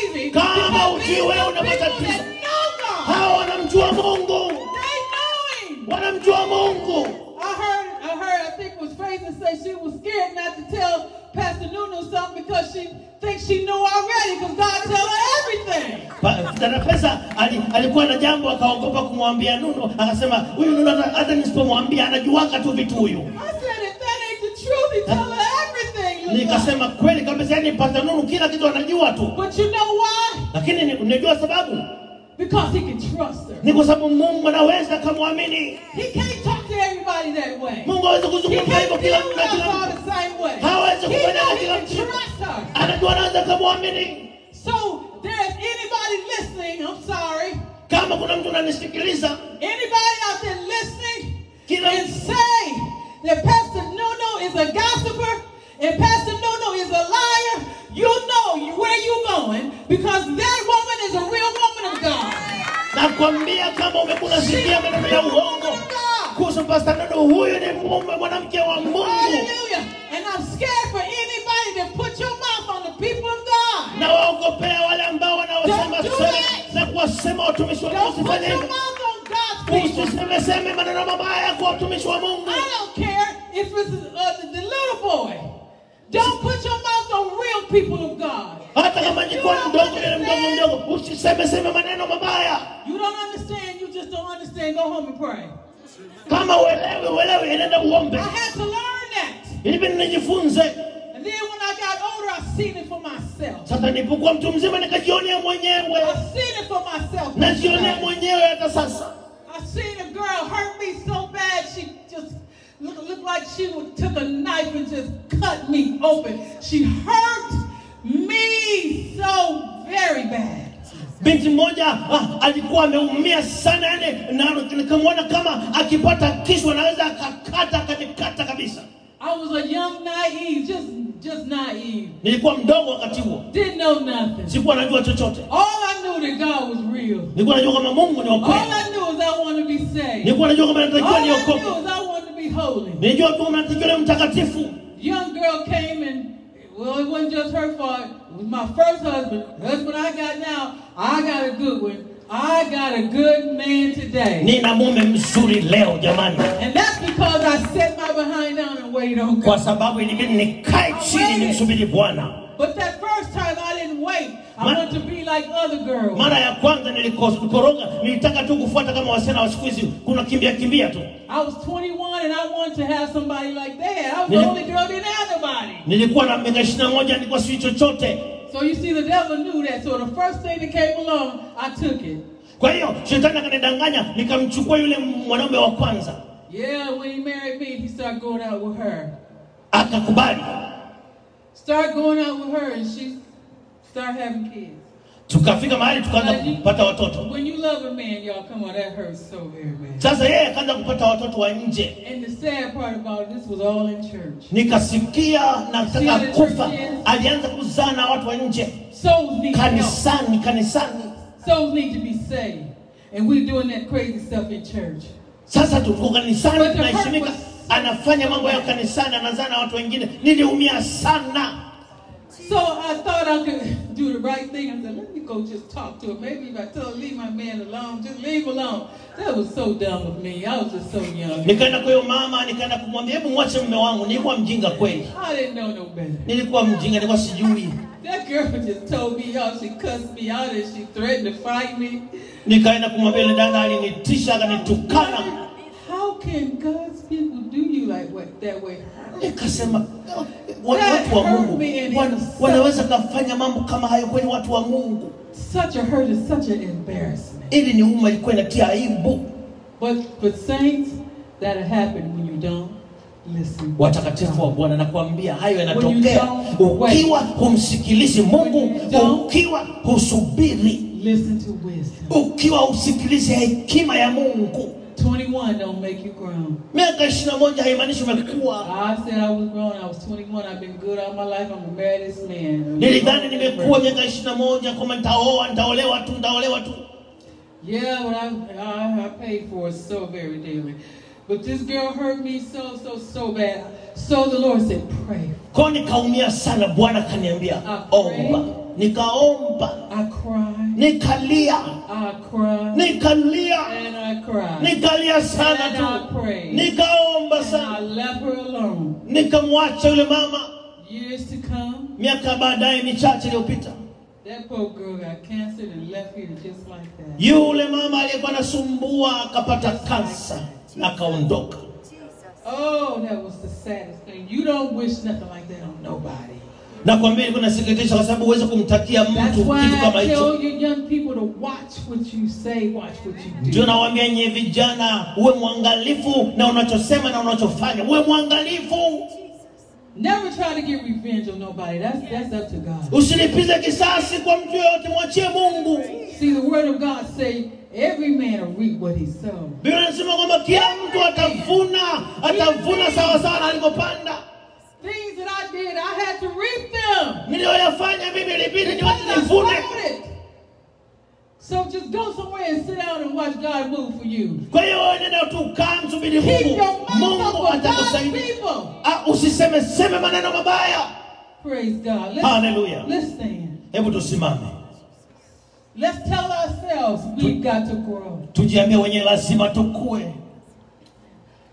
Kama Because ujui these wewe are una matatizo. that know God. hawa wanamjua Mungu They know Him. wanamjua Mungu I heard, I heard, I think it was Fraser say she was scared not to tell Pastor Nunu something because she thinks she knew already because God tell her everything. Dada pesa ali, alikuwa na jambo akaogopa kumwambia Nunu akasema huyu Nunu hata- nisipomwambia anajuaka tu vitu huyu I said, if that ain't the truth, he tell her everything. you know. Nikasema kweli kabisa yani Pastor Nuru kila kitu anajua tu But you know why? lakini ni- unajua sababu Because he can trust her. ni kwa sababu Mungu anaweza kumwamini. He can't talk to everybody that way. Mungu hawezi kuzungumza hivyo kila mtu us kila mtu the same way. hawezi kufanya kila mtu trust her. anajua anaweza kumwamini. So there's anybody listening, I'm sorry. kama kuna mtu ananisikiliza. Anybody out there listening Kila- and say that Pastor Nuno is a gossiper and Pastor Nuno is a liar, you know where you're going because that woman is a real woman of God. nakwambia kama umekuwa unasikia maneno ya uongo kuhusu pasta Nunu huyu ni mume mwanamke wa Mungu Hallelujah. And I'm scared for anybody that put your mouth on the people of God. na waogopea wale ambao wanaosema sema na kuwasema watumishi wa Mungu usifanye hivyo mouth on God's people. usisemeseme maneno mabaya kwa watumishi wa Mungu I don't care if it's uh, the, the little boy. Don't put your mouth on real people of God. hata kama nilikuwa mdogo yule mdogo mdogo usisemeseme maneno mabaya You don't understand, you just don't understand. Go home and pray. kama uelewi uelewi inaenda uombe I had to learn that. nijifunze And then when I got older, I seen it for myself. sasa nilipokuwa mtu mzima nikajionea mwenyewe I seen it for myself. najionea mwenyewe hata sasa I seen a girl hurt me so bad she just looked looked like she would took a knife and just cut me open. She hurt me so very bad. binti mmoja ah, alikuwa ameumia sana yani na nikamwona kama akipata kisu anaweza akakata akanikata kabisa I was a young naive, just just naive. nilikuwa mdogo wakati huo Didn't know nothing. sikuwa najua chochote All I knew that God was real. nilikuwa najua kama mungu ni wa All I knew is I wanted to be saved. nilikuwa najua kama All I knew niokoke is I be holy. nilijua tu kama natakiwa mtakatifu Young girl came and well, it wasn't just her fault. It was my first husband. The husband I got now, I got a good one. I got a good man today. nina mume mzuri leo jamani And that's because I set my behind down and waited on kwa God. sababu ilibidi nikae chini nimsubiri bwana But that first time I didn't wait. Wanted to be like other girls. mara ya kwanza nilikoroga nilitaka tu kufuata kama wasichana wa siku hizi kuna kimbia kimbia tu I was 21 and I wanted to have somebody like that. I was the only girl didn't have nobody. nilikuwa na miaka ishirini na moja nilikuwa sijui chochote So you see, the devil knew that. So the first thing that came along, I took it. kwa hiyo shetani akanidanganya nikamchukua yule mwanaume wa kwanza Yeah, when he married me, he started going out with her. akakubali Started going out with her, and she started having kids. tukafika mahali tukaanza kupata watoto When you love a man, y'all, come on, that hurts so very bad. sasa yeye akaanza kupata watoto wa nje And the sad part about it, this was all in church. nikasikia nataka sasa kufa alianza kuzaa na watu wa nje Souls need kanisani kanisani Souls need to be saved. And we're doing that crazy stuff in church. sasa tuko kanisani tunaheshimika anafanya mambo ya kanisani anazaa na watu wengine niliumia sana So I thought I could do the right thing. I said, let me go just talk to her. Maybe if I told her, leave my man alone, just leave alone. That was so dumb of me. I was just so young. nikaenda kwa mama nikaenda kumwambia hebu mwache mume wangu nilikuwa mjinga kweli I didn't know no better. nilikuwa mjinga nilikuwa sijui That girl just told me how she cussed me out and she threatened to fight me. nikaenda kumwambia dada alinitisha akanitukana How can God's people do you like what, that way? nikasema watu wa mungu wanaweza kafanya mambo kama hayo kweli watu wa mungu Such a hurt is such an embarrassment. ili ni umma ilikuwa inatia aibu But but saints, that'll happen when you don't listen. watakatifu wa bwana nakwambia hayo When yanatokea you don't wait. ukiwa humsikilizi mungu When you don't- ukiwa husubiri Listen to wisdom. ukiwa usikilize hekima ya mungu 21 don't make you grown. miaka ishiri na moja haimaanishi umekuwa I said I was grown. I was 21. I've been good all my life. I'm a married man. nilidhani nimekuwa miaka ishiri na moja kwamba nitaoa nitaolewa tu nitaolewa tu Yeah, but I, I, I paid for it so very dearly. But this girl hurt me so, so, so bad. So the Lord said, pray. Kwa nikaumia sana bwana akaniambia omba nikaomba I cried. Nikalia. Nikalia. Nikalia sana tu. Nikaomba sana. Nikamwacha yule mama. Miaka baadaye michache iliyopita. Yule mama aliyekuwa anasumbua akapata kansa akaondoka. Oh, that was the saddest thing. You don't wish nothing like that on nobody. Nakwambia ilikuwa inasikitisha kwa sababu huwezi kumtakia mtu kitu kama hicho ndio nawaambia nyie vijana uwe mwangalifu na unachosema na unachofanya uwe mwangalifu Never try to get revenge on nobody. That's that's up to God. usilipize kisasi kwa mtu yoyote mwachie mungu See, the word of God say every man will reap what he sows. biblia inasema kwamba kila mtu atavuna atavuna sawasawa na alivyopanda Things that I did, I had to reap them. niliyoyafanya mimi ilibidi I nivune. So just go somewhere and sit down and watch God move for you. kwa hiyo wewe nenda tu kaa msubiri Keep mungu your mouth mungu for God's atakusaidia people. Ah, usiseme seme maneno mabaya Praise God. Let's, Hallelujah. let's stand. hebu tusimame Let's tell ourselves we've got to grow. tujiambie wenyewe lazima tukue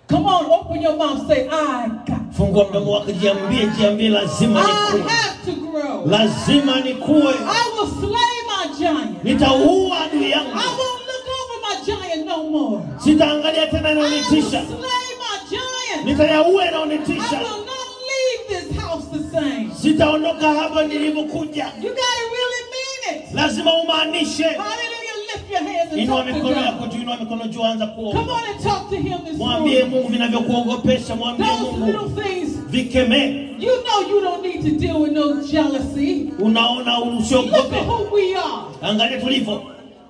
Come on, open your mouth. Say, I got. Fungua mdomo wako jiambie jiambie lazima nikue lazima nikue I will slay my giant. nitaua adui yangu I won't look over my giant no more. sitaangalia tena I will inayonitisha slay my giant. nitayaua I will not leave this house the same. sitaondoka hapa nilivyokuja You gotta really mean it. lazima umaanishe Hallelujah. Inua mikono yako juu inua mikono juu anza kuomba. Mwambie mungu vinavyokuogopesha mwambie Those little mungu things, vikemee you know you don't need to deal with no jealousy. unaona Look at who we are. angalia tulivyo.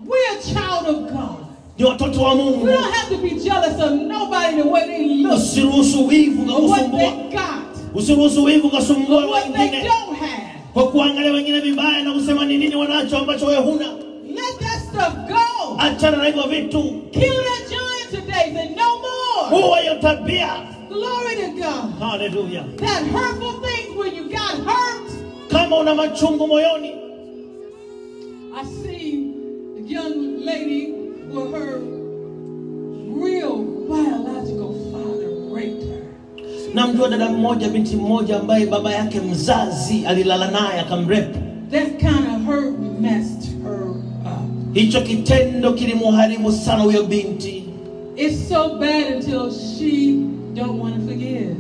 We're a child of God. ni watoto wa mungu. We don't have to be jealous of nobody the way they look usiruhusu wivu or what they got. Usiruhusu wivu kasumbua or what they wengine. don't have. kwa kuangalia wengine vibaya na kusema ni nini wanacho ambacho wewe huna. Let that stuff go. achana na hivyo vitu Kill that giant today. Say no more. huwa hiyo tabia Glory to God. Hallelujah. That hurtful things when you got hurt. kama una machungu moyoni I see a young lady where her real biological father raped her. namjua dada mmoja binti mmoja ambaye baba yake mzazi alilala naye akamrepu That kind of hurt messed her. Hicho kitendo kilimuharibu sana huyo binti It's so bad until she don't want to forgive.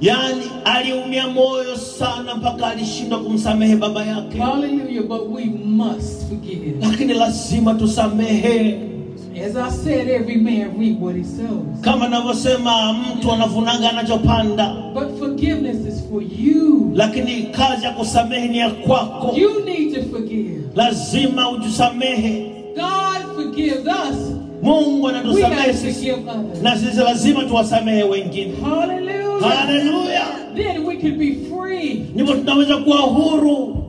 yaani aliumia moyo sana mpaka alishindwa kumsamehe baba yake Hallelujah, but we must forgive. lakini lazima tusamehe As I said, every man reap what he sows. kama navyosema mtu anavunaga anachopanda But forgiveness is for you. lakini kazi ya kusamehe ni ya kwako You need to forgive. lazima ujisamehe God forgives us. mungu anatusamehe sisi na sisi lazima tuwasamehe wengine Hallelujah. haleluya Then we can be free. ndivyo tunaweza kuwa huru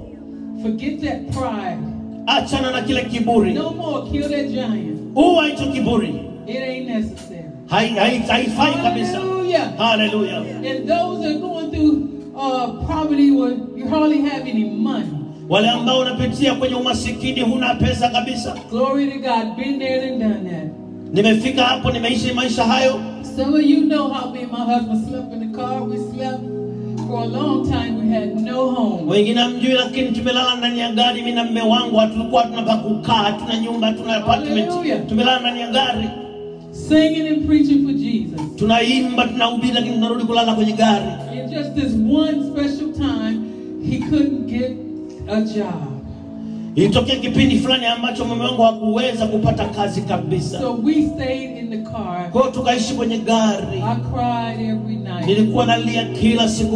Forget that pride. Achana na kile kiburi No more kill giant. Uwa hicho kiburi It ain't necessary. hai- hai- haifai kabisa Hallelujah. And those that are going through uh, poverty where you hardly have any money. wale ambao unapitia kwenye umasikini huna pesa kabisa Glory to God. Been there and done that. nimefika hapo nimeishi maisha hayo Some of you know how me and my husband slept in the car. We slept for a long time. Had no home. wengine hamjui lakini tumelala ndani ya gari mi na mme wangu hatulikuwa tuna pa kukaa hatuna nyumba hatuna apartment tumelala ndani ya gari Singing and preaching for Jesus. tunaimba tunahubiri lakini tunarudi kulala kwenye gari And just this one special time, he couldn't get a job. Ilitokea kipindi fulani ambacho mume wangu hakuweza kupata kazi kabisa, So we stayed in the car. kwa tukaishi kwenye gari. I cried every night. Nilikuwa nalia kila siku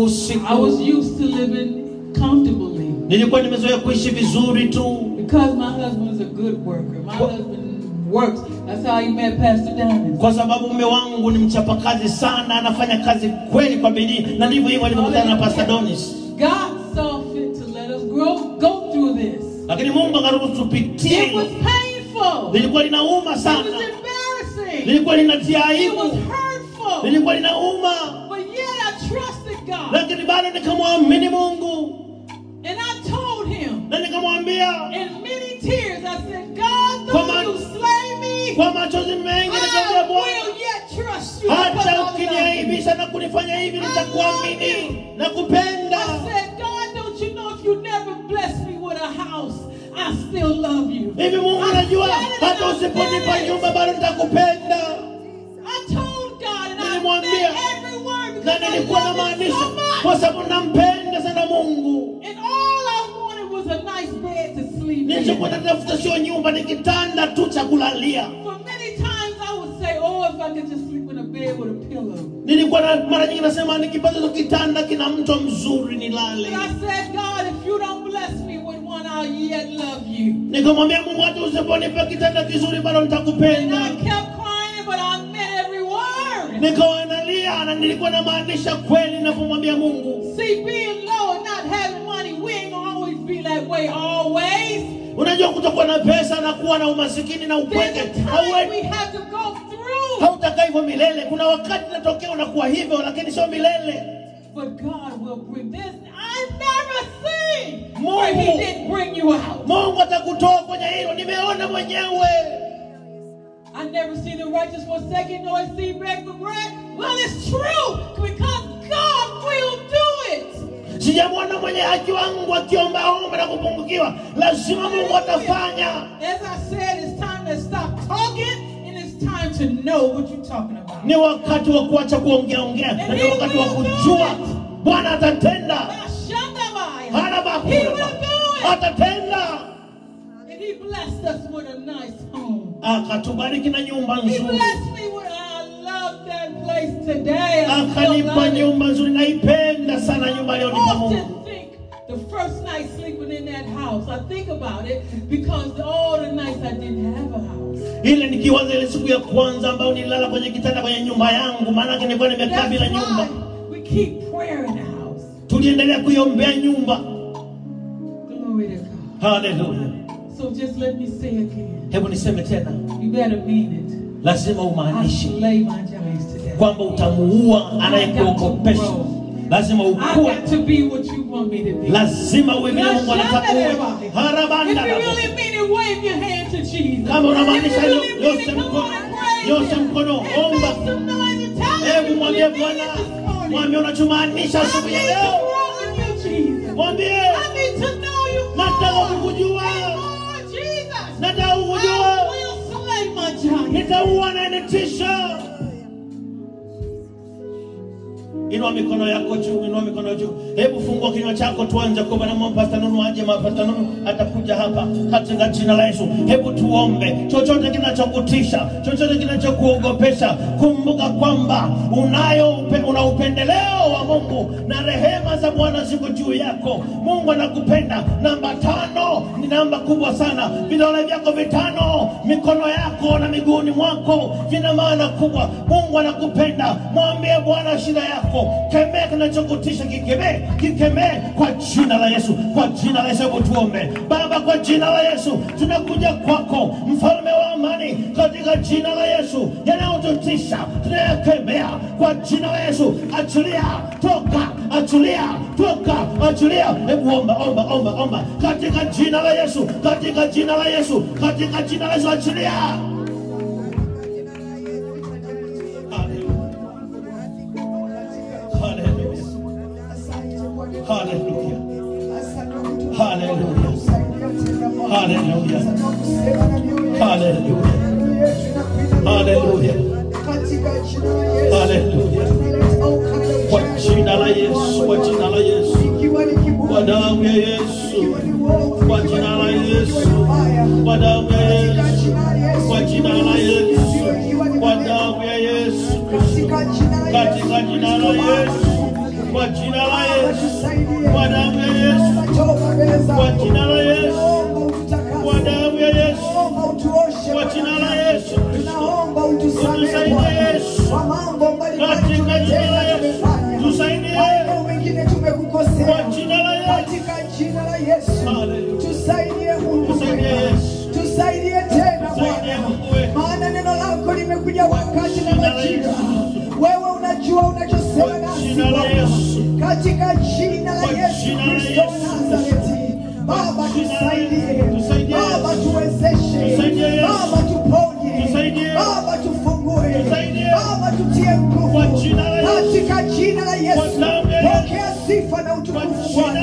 I was used to living comfortably nilikuwa nimezoea kuishi vizuri tu, because my husband is a good worker. My husband works. That's how he met Pastor Dennis. kwa sababu mume wangu ni mchapakazi sana, anafanya kazi kweli kwa bidii, na ndivyo hivyo alivyokutana na Pastor Dennis. God saw fit to let us grow, go through this. Lakini Mungu akaruhusu pitie. It was painful. Lilikuwa linauma It was sana, lilikuwa linatia It aibu, was hurtful. lilikuwa linauma, But yet I trusted God. lakini bado nikamwamini Mungu And I told him na nikamwambia in many tears, I said, God, Come though on. slay me, kwa machozi mengi, nikamwambia I Bwana, will yet trust you. hata ukiniaibisha na kunifanya hivi, nitakuamini na kupenda. I said, God, don't you know if you never bless me a house, I still love you. Hivi Mungu anajua I hata usiponipa nyumba bado nitakupenda. Told God and I Nilimwambia. meant every word Na because nilikuwa kwa sababu nampenda sana Mungu. And all I wanted was a nice bed to sleep Nilichokuwa in. natafuta sio nyumba, ni kitanda tu cha kulalia. For many times I would say, oh, if I could just sleep in a bed with a pillow. Nilikuwa na mara nyingi nasema nikipata tu kitanda kina mto mzuri But nilale. I said, God, if you don't bless me Nikamwambia Mungu, hata usiponipa kitanda kizuri bado nitakupenda. Nikawa nalia na nilikuwa namaanisha kweli ninapomwambia Mungu. See, being low and not having money, we ain't gonna always be that way always. Unajua kutokuwa na pesa na kuwa na umasikini na upweke a time hauwe- we have to go through. hautakaa hivyo milele. Kuna wakati natokea unakuwa hivyo, lakini sio milele. But God will bring this. I never seen Mungu. He didn't bring you out. Mungu atakutoa kwenye hilo, nimeona mwenyewe. I never seen the righteous forsaken nor seed beg for bread. Well, it's true because God will do it. Sijamwona mwenye haki wangu akiomba omba na kupungukiwa, lazima Mungu atafanya. As I said, it's time to stop talking and it's time to know what you're talking about. Ni wakati wa kuacha kuongea ongea, ni wakati wa kujua Bwana atatenda. He will do it. And he blessed us with a nice home. Akatubariki na nyumba He blessed me with, I love that place today. Akanipa nyumba nzuri. Naipenda sana nyumba often think the first night sleeping in that house. I think about it because all the nights I didn't have a house. ile nikiwaza ile siku ya kwanza ambayo nililala kwenye kitanda kwenye nyumba yangu, nilikuwa nimekaa bila nyumba. we keep prayer in the house. Tuliendelea kuiombea nyumba. Haleluya! So just let me say again. Hebu niseme tena, You better mean it. lazima umaanishe kwamba utamuua anayekuogopesha. Lazima ukue, lazima uwe vile Mungu anataka uwe. If Harabanda you really mean it, wave your hand to Jesus. Kama unamaanisha come mkono, him. mkono, omba. Hebu mwambie Bwana. Mwambie unachomaanisha asubuhi ya leo. Mwambie nataka kukujua, nataka kukujua, nitaua na nitisha Inua mikono yako juu, inua mikono juu. Hebu fungua kinywa chako, tuanze kuomba na mwomba Pastor Nunu aje, ma Pastor Nunu atakuja hapa katika jina la Yesu. Hebu tuombe. Chochote kinachokutisha, chochote kinachokuogopesha, kumbuka kwamba unayo una upendeleo wa Mungu na rehema za Bwana ziko juu yako. Mungu anakupenda. Namba tano ni namba kubwa sana. Vidole vyako vitano, mikono yako na miguuni mwako vina maana kubwa. Mungu anakupenda. Mwambie Bwana shida yako, kemee kinachokutisha, kikemee, kikemee kwa jina la Yesu, kwa jina la Yesu. Hebu tuombe. Baba, kwa jina la Yesu tunakuja kwako, mfalme wa amani, katika jina la Yesu yanayotutisha tunayakemea kwa jina la Yesu. Achilia, toka, achilia, toka, achilia. Hebu omba, omba, omba, omba katika jina la Yesu, katika jina la Yesu, katika jina la Yesu, achilia. Hallelujah. Hallelujah. Hallelujah. Kwa jina la Yesu, kwa jina la Yesu, kwa damu ya Yesu, kwa jina la Yesu, kwa damu ya Yesu, kwa jina la Yesu, kwa damu ya Yesu, katika jina la Yesu, kwa jina la Yesu, kwa damu ya Yesu, kwa jina la Yesu. Yesu. Tusaidie Mungu Tusaidie tena Bwana. Maana neno lako limekuja wakati na majira. Wewe unajua unachosema Kwa nasi jina la Bwana. Yesu. Katika jina la Yesu Kristo. Nazareti. Baba jina la Yesu. tusaidie. Tusaidie Baba tuwezeshe. Baba tuponye. Baba tufungue. Baba tutie nguvu. Kwa jina la Yesu. Katika jina la Yesu. Kwa damu ya Yesu. Pokea sifa na utukufu Bwana.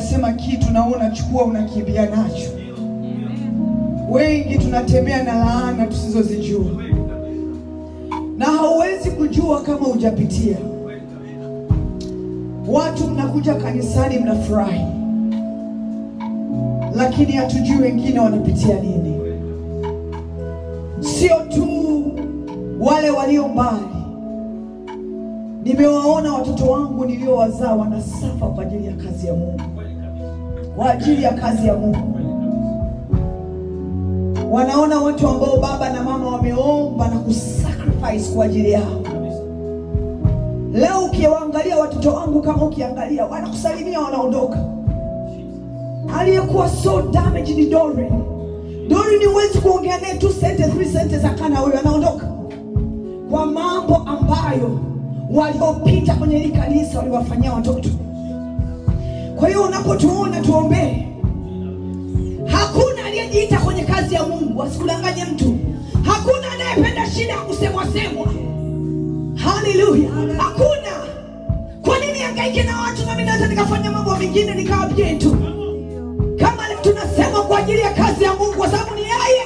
Tu kitu na wewe unachukua unakimbia nacho. Wengi tunatembea na laana tusizozijua, na hauwezi kujua kama hujapitia. Watu mnakuja kanisani mnafurahi, lakini hatujui wengine wanapitia nini. Sio tu wale walio mbali, nimewaona watoto wangu niliowazaa wanasafa kwa ajili ya kazi ya Mungu, kwa ajili ya kazi ya Mungu. Wanaona watu ambao baba na mama wameomba na kusacrifice kwa ajili yao. Leo ukiwaangalia watoto wangu, kama ukiangalia, wanakusalimia wanaondoka. Aliyekuwa so damaged ni Dori. Dori ni huwezi kuongea naye two sentences, three sentences, akana huyo anaondoka kwa mambo ambayo waliopita kwenye hili kanisa waliwafanyia watoto. Kwa hiyo unapotuona tuombee. Hakuna aliyejiita kwenye kazi ya Mungu, asikudanganye mtu. Hakuna anayependa shida ya kusemwa semwa. Haleluya, hakuna. Kwa nini hangaike na watu? Nami naweza nikafanya mambo mengine nikawa tu, kama tunasema kwa ajili ya kazi ya Mungu, kwa sababu ni yeye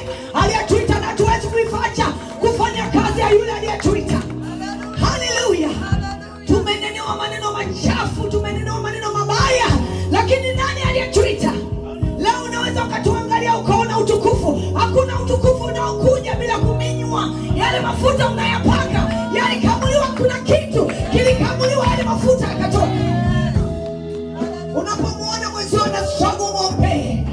unaweza ukatuangalia ukaona utukufu. Hakuna utukufu unaokuja bila kuminywa. Yale mafuta unayapaka yalikamuliwa, kuna kitu kilikamuliwa, yale mafuta yakatoka. Unapomwona mwenzio na struggle, mwombee.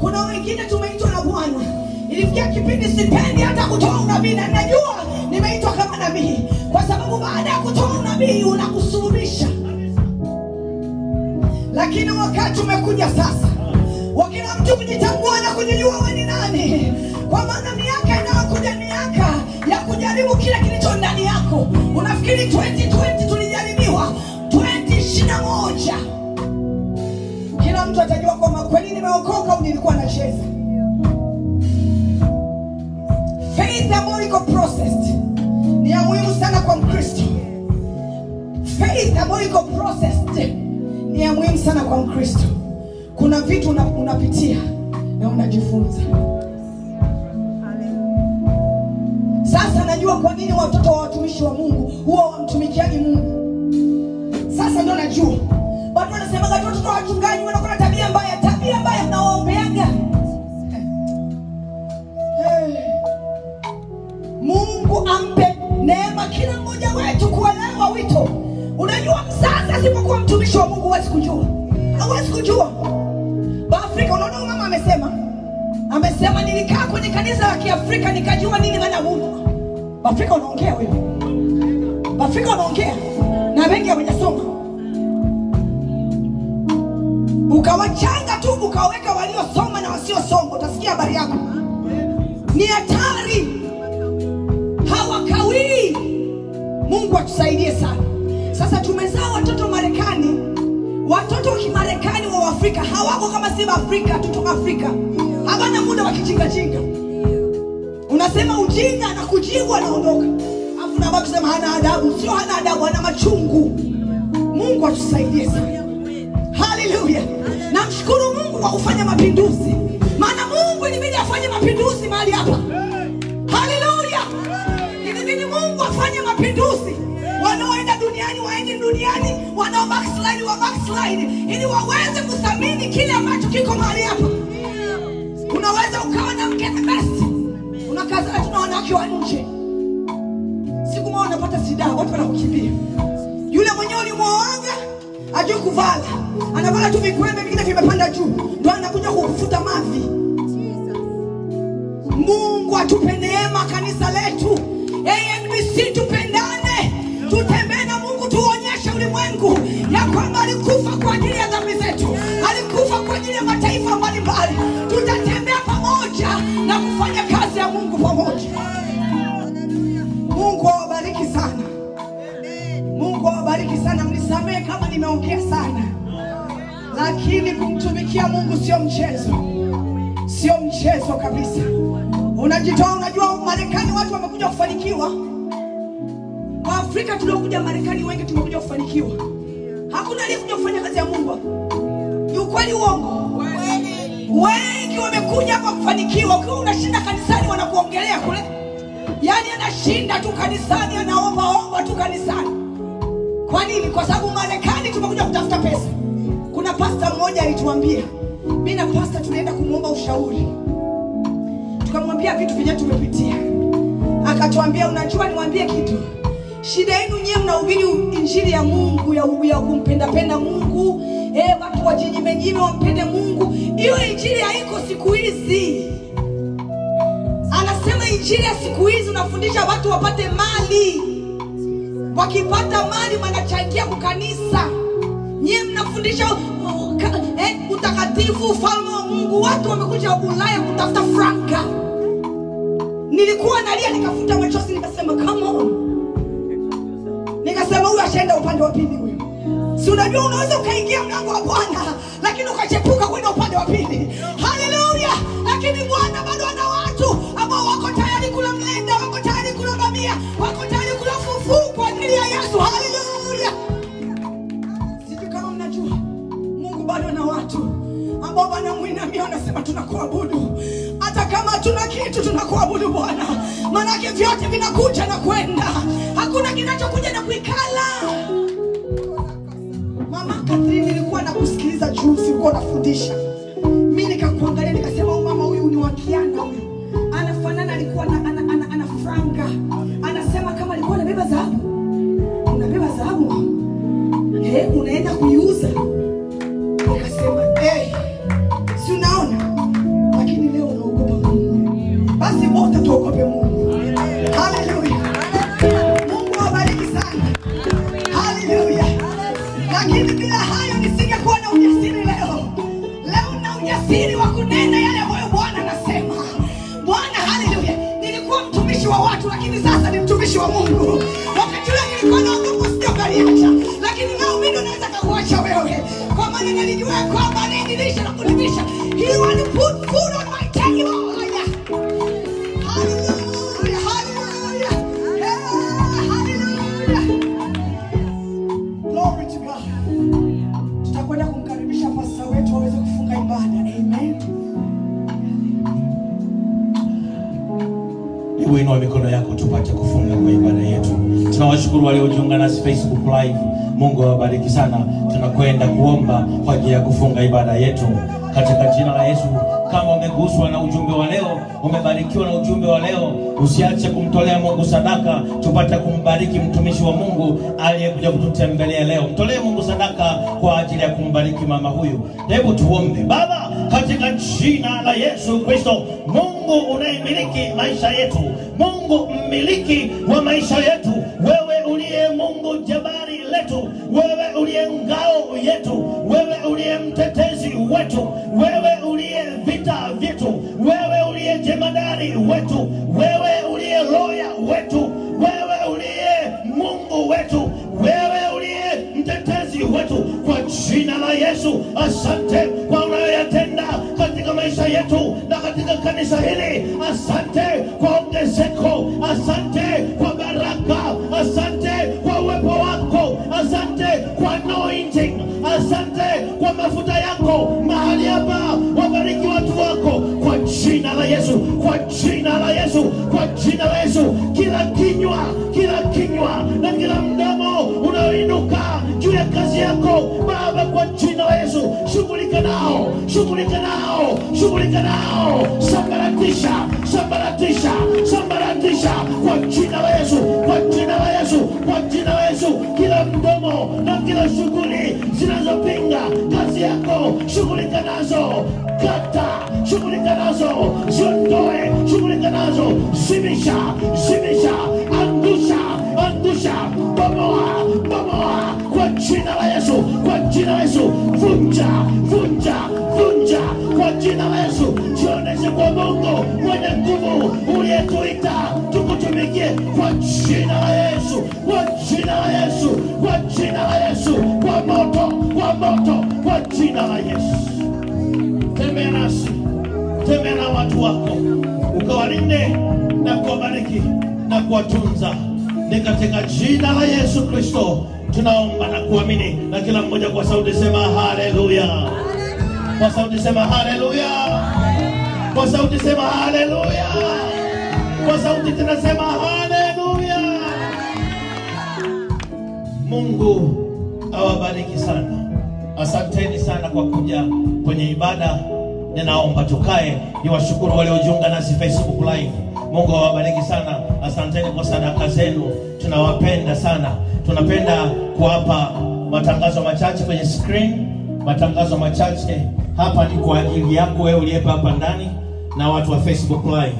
Kuna wengine tumeitwa na Bwana. Ilifikia kipindi sipendi hata kutoa unabii, na najua nimeitwa kama nabii, kwa sababu baada ya kutoa unabii unakusulubisha lakini wakati umekuja sasa wa kila mtu kujitambua na kujijua wewe ni nani, kwa maana miaka inayokuja miaka ya kujaribu kile kilicho ndani yako. Unafikiri 2020 tulijaribiwa? 2021 kila mtu atajua kwamba kweli nimeokoka au nilikuwa nacheza. Faith iko processed ni ya muhimu sana kwa Mkristo. Faith ambayo iko processed ni ya muhimu sana kwa Mkristo. Kuna vitu una, unapitia na unajifunza. Sasa najua kwa nini watoto wa watumishi wa Mungu huwa wamtumikiaji Mungu. Sasa ndio najua watu wanasemaga tu watoto wa wachungaji wanakuwa na tabia mbaya. Tabia mbaya mnawaombeaga hey. Mungu ampe neema kila mmoja wetu kuelewa wito. Unajua, mzazi asipokuwa mtumishi wa Mungu huwezi kujua, huwezi kujua. Mama amesema, amesema nilikaa kwenye kanisa la Kiafrika nikajua nini maana huduma. Afrika unaongea wewe, Afrika unaongea na wengi hawajasoma. ukawachanga tu ukaweka waliosoma na wasiosoma. Utasikia habari yako. Ni hatari. Hawakawii. Mungu atusaidie sana. Sasa tumezaa watoto marekani watoto wa kimarekani wa afrika hawako kama si afrika tutoka afrika. Hawana muda wa kijingajinga unasema ujinga na kujibu anaondoka afu nabaki kusema hana adabu. Sio hana adabu ana machungu. Mungu atusaidie sana. Haleluya namshukuru mungu kwa kufanya mapinduzi. Maana mungu ilibidi afanye mapinduzi mahali hapa. Haleluya ilibidi mungu afanye mapinduzi duniani wanao backslide wa backslide ili waweze kuthamini kile ambacho kiko mahali hapa unaweza ukawa na mke the best. Unakazana tuna wanawake wa nje. Siku moja unapata sida watu wanakukimbia. Yule mwenyewe ulimwoanga ajui kuvala. Anavala tu vikwembe vingine vimepanda juu. Ndo anakuja kufuta mavi. Mungu atupe neema kanisa letu. Anbc tupendane kwamba alikufa kwa ajili ya dhambi zetu. Alikufa kwa ajili ya mataifa mbalimbali. Tutatembea pamoja na kufanya kazi ya mungu pamoja. Mungu awabariki sana. Mungu awabariki sana. Mnisamehe kama nimeongea sana. Lakini kumtumikia mungu sio mchezo. Sio mchezo kabisa. Unajitoa unajua marekani watu wamekuja kufanikiwa. Waafrika tuliokuja marekani wengi tumekuja kufanikiwa hakuna aliyekuja kufanya kazi ya mungu. Ni ukweli uongo. Wengi wamekuja hapa kufanikiwa. Ukiwa unashinda kanisani wanakuongelea kule. Yaani anashinda tu kanisani anaombaomba tu kanisani. Kwa nini? Kwa sababu marekani tumekuja kutafuta pesa. Kuna pasta mmoja alituambia mi na pasta tunaenda kumwomba ushauri. Tukamwambia vitu vyenyewe tumepitia. Akatuambia unajua niwambie kitu shida yenu nyewe mnahubiri injili ya mungu ya, ya kumpendapenda mungu. E, watu wajinyime wampende mungu. Hiyo injili haiko siku hizi. Anasema injili ya siku hizi unafundisha watu wapate mali. Wakipata mali wanachangia kukanisa. Nyie mnafundisha uh, eh, utakatifu ufalme wa mungu. Watu wamekuja ulaya kutafuta franka. Nilikuwa nalia nikafuta machozi nikasema come on nikasema huyu ashaenda upande wa pili huyu. Si unajua unaweza ukaingia mlango wa bwana lakini ukachepuka kwenda upande wa pili. Haleluya! Lakini bwana bado ana watu ambao wako tayari kula mlenda wako tayari kula bamia wako tayari kula fufu kwa ajili ya yesu. Haleluya! Sijui kama mnajua mungu bado na watu ambao wanamwinamia wanasema tunakuabudu. Hata kama tuna kitu tunakuabudu bwana. Maanake vyote vinakuja na kwenda hakuna kinachokuja na kuikala. Mama Catherine, nilikuwa nakusikiliza juzi ulikuwa unafundisha mi nikakuangalia nikasema huyu mama huyu ni wakiana huyu. Anafanana alikuwa ana, ana, ana, ana franga anasema kama alikuwa anabeba dhahabu unabeba dhahabu eh, unaenda kuiuza? Nikasema hey, si unaona? Lakini leo unaogopa mungu basi wote tuogope mungu lakini bila hayo nisingekuwa na ujasiri leo. Leo na ujasiri wa kunena yale ambayo bwana anasema. Bwana haleluya. Nilikuwa mtumishi wa watu lakini sasa ni mtumishi wa mungu. Wakati ule nilikuwa naogopa sijokaliacha lakini leo mimi naweza kakuacha wewe. Kwa maana nalijua ya kwamba anaendilisha na kunilisha he will put food Tunawashukuru waliojiunga nasi Facebook Live. Mungu awabariki sana. Tunakwenda kuomba kwa ajili ya kufunga ibada yetu katika jina la Yesu. Kama umeguswa na ujumbe wa leo, umebarikiwa na ujumbe wa leo, usiache kumtolea Mungu sadaka, tupate kumbariki mtumishi wa Mungu aliyekuja kututembelea leo. Mtolee Mungu sadaka kwa ajili ya kumbariki mama huyu. Hebu tuombe. Baba, katika jina la Yesu Kristo, Mungu unayemiliki maisha yetu, Mungu mmiliki wa maisha yetu, wetu, wewe uliye vita vyetu, wewe uliye jemadari wetu, wewe uliye loya wetu, wewe uliye Mungu wetu, wewe uliye mtetezi wetu, kwa jina la Yesu, asante kwa unayoyatenda katika maisha yetu na katika kanisa hili. Asante kwa shughulika nao, shughulika nao, sambaratisha, jina la Yesu Kristo tunaomba na kuamini, na kila mmoja kwa sauti sema haleluya, kwa sauti sema haleluya, kwa sauti sema haleluya, kwa sauti tunasema haleluya. Mungu awabariki sana. Asanteni sana kwa kuja kwenye ibada. Ninaomba tukae, niwashukuru waliojiunga nasi Facebook live. Mungu awabariki sana. Asanteni kwa sadaka zenu, tunawapenda sana. Tunapenda kuwapa matangazo machache kwenye screen. Matangazo machache hapa ni kwa ajili yako wewe uliyepo hapa ndani na watu wa Facebook live.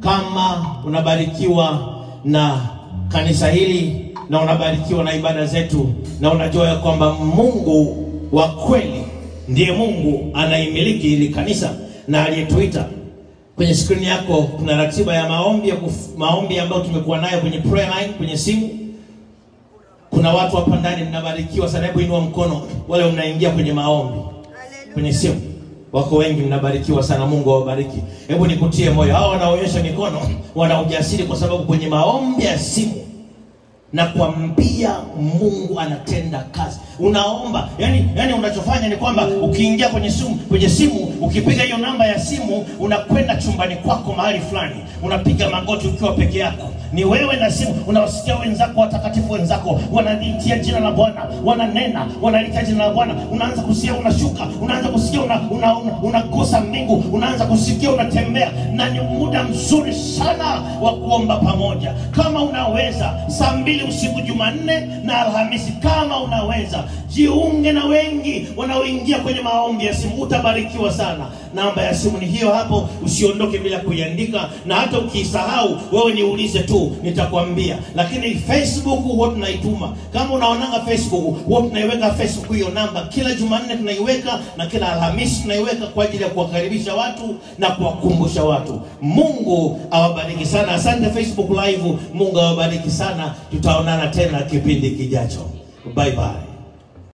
Kama unabarikiwa na kanisa hili na unabarikiwa na ibada zetu na unajua ya kwamba Mungu wa kweli ndiye Mungu anaimiliki hili kanisa na aliyetuita. Kwenye skrini yako kuna ratiba ya maombi ya kuf, maombi ambayo tumekuwa nayo kwenye prayer line kwenye simu. Kuna watu hapa ndani mnabarikiwa sana, hebu inua mkono wale mnaingia kwenye maombi kwenye simu. Wako wengi mnabarikiwa sana, Mungu awabariki. Hebu nikutie moyo, hao wanaonyesha mikono wana ujasiri, kwa sababu kwenye maombi ya simu na kuambia Mungu anatenda kazi. Unaomba. Yani, yani unachofanya ni kwamba ukiingia kwenye simu, kwenye simu ukipiga hiyo namba ya simu, unakwenda chumbani kwako mahali fulani, unapiga magoti ukiwa peke yako, ni wewe na simu. Unawasikia wenzako watakatifu wenzako. Wanaliitia jina la Bwana, wananena, wanaliitia jina la Bwana, unaanza kusikia unashuka, unaanza kusikia una, una, una, unagusa mbingu, unaanza kusikia unatembea, na ni muda mzuri sana wa kuomba pamoja. Kama unaweza saa mbili usiku Jumanne na Alhamisi, kama unaweza jiunge na wengi wanaoingia kwenye maombi ya simu, utabarikiwa sana. Namba ya simu ni hiyo hapo, usiondoke bila kuiandika, na hata ukiisahau wewe niulize tu, nitakwambia. Lakini Facebook huwa tunaituma, kama unaonanga Facebook huwa tunaiweka Facebook hiyo namba, kila Jumanne tunaiweka na kila Alhamisi tunaiweka kwa ajili ya kuwakaribisha watu na kuwakumbusha watu. Mungu awabariki sana. Asante Facebook Live, Mungu awabariki sana. Tutaonana tena kipindi kijacho. Bye bye.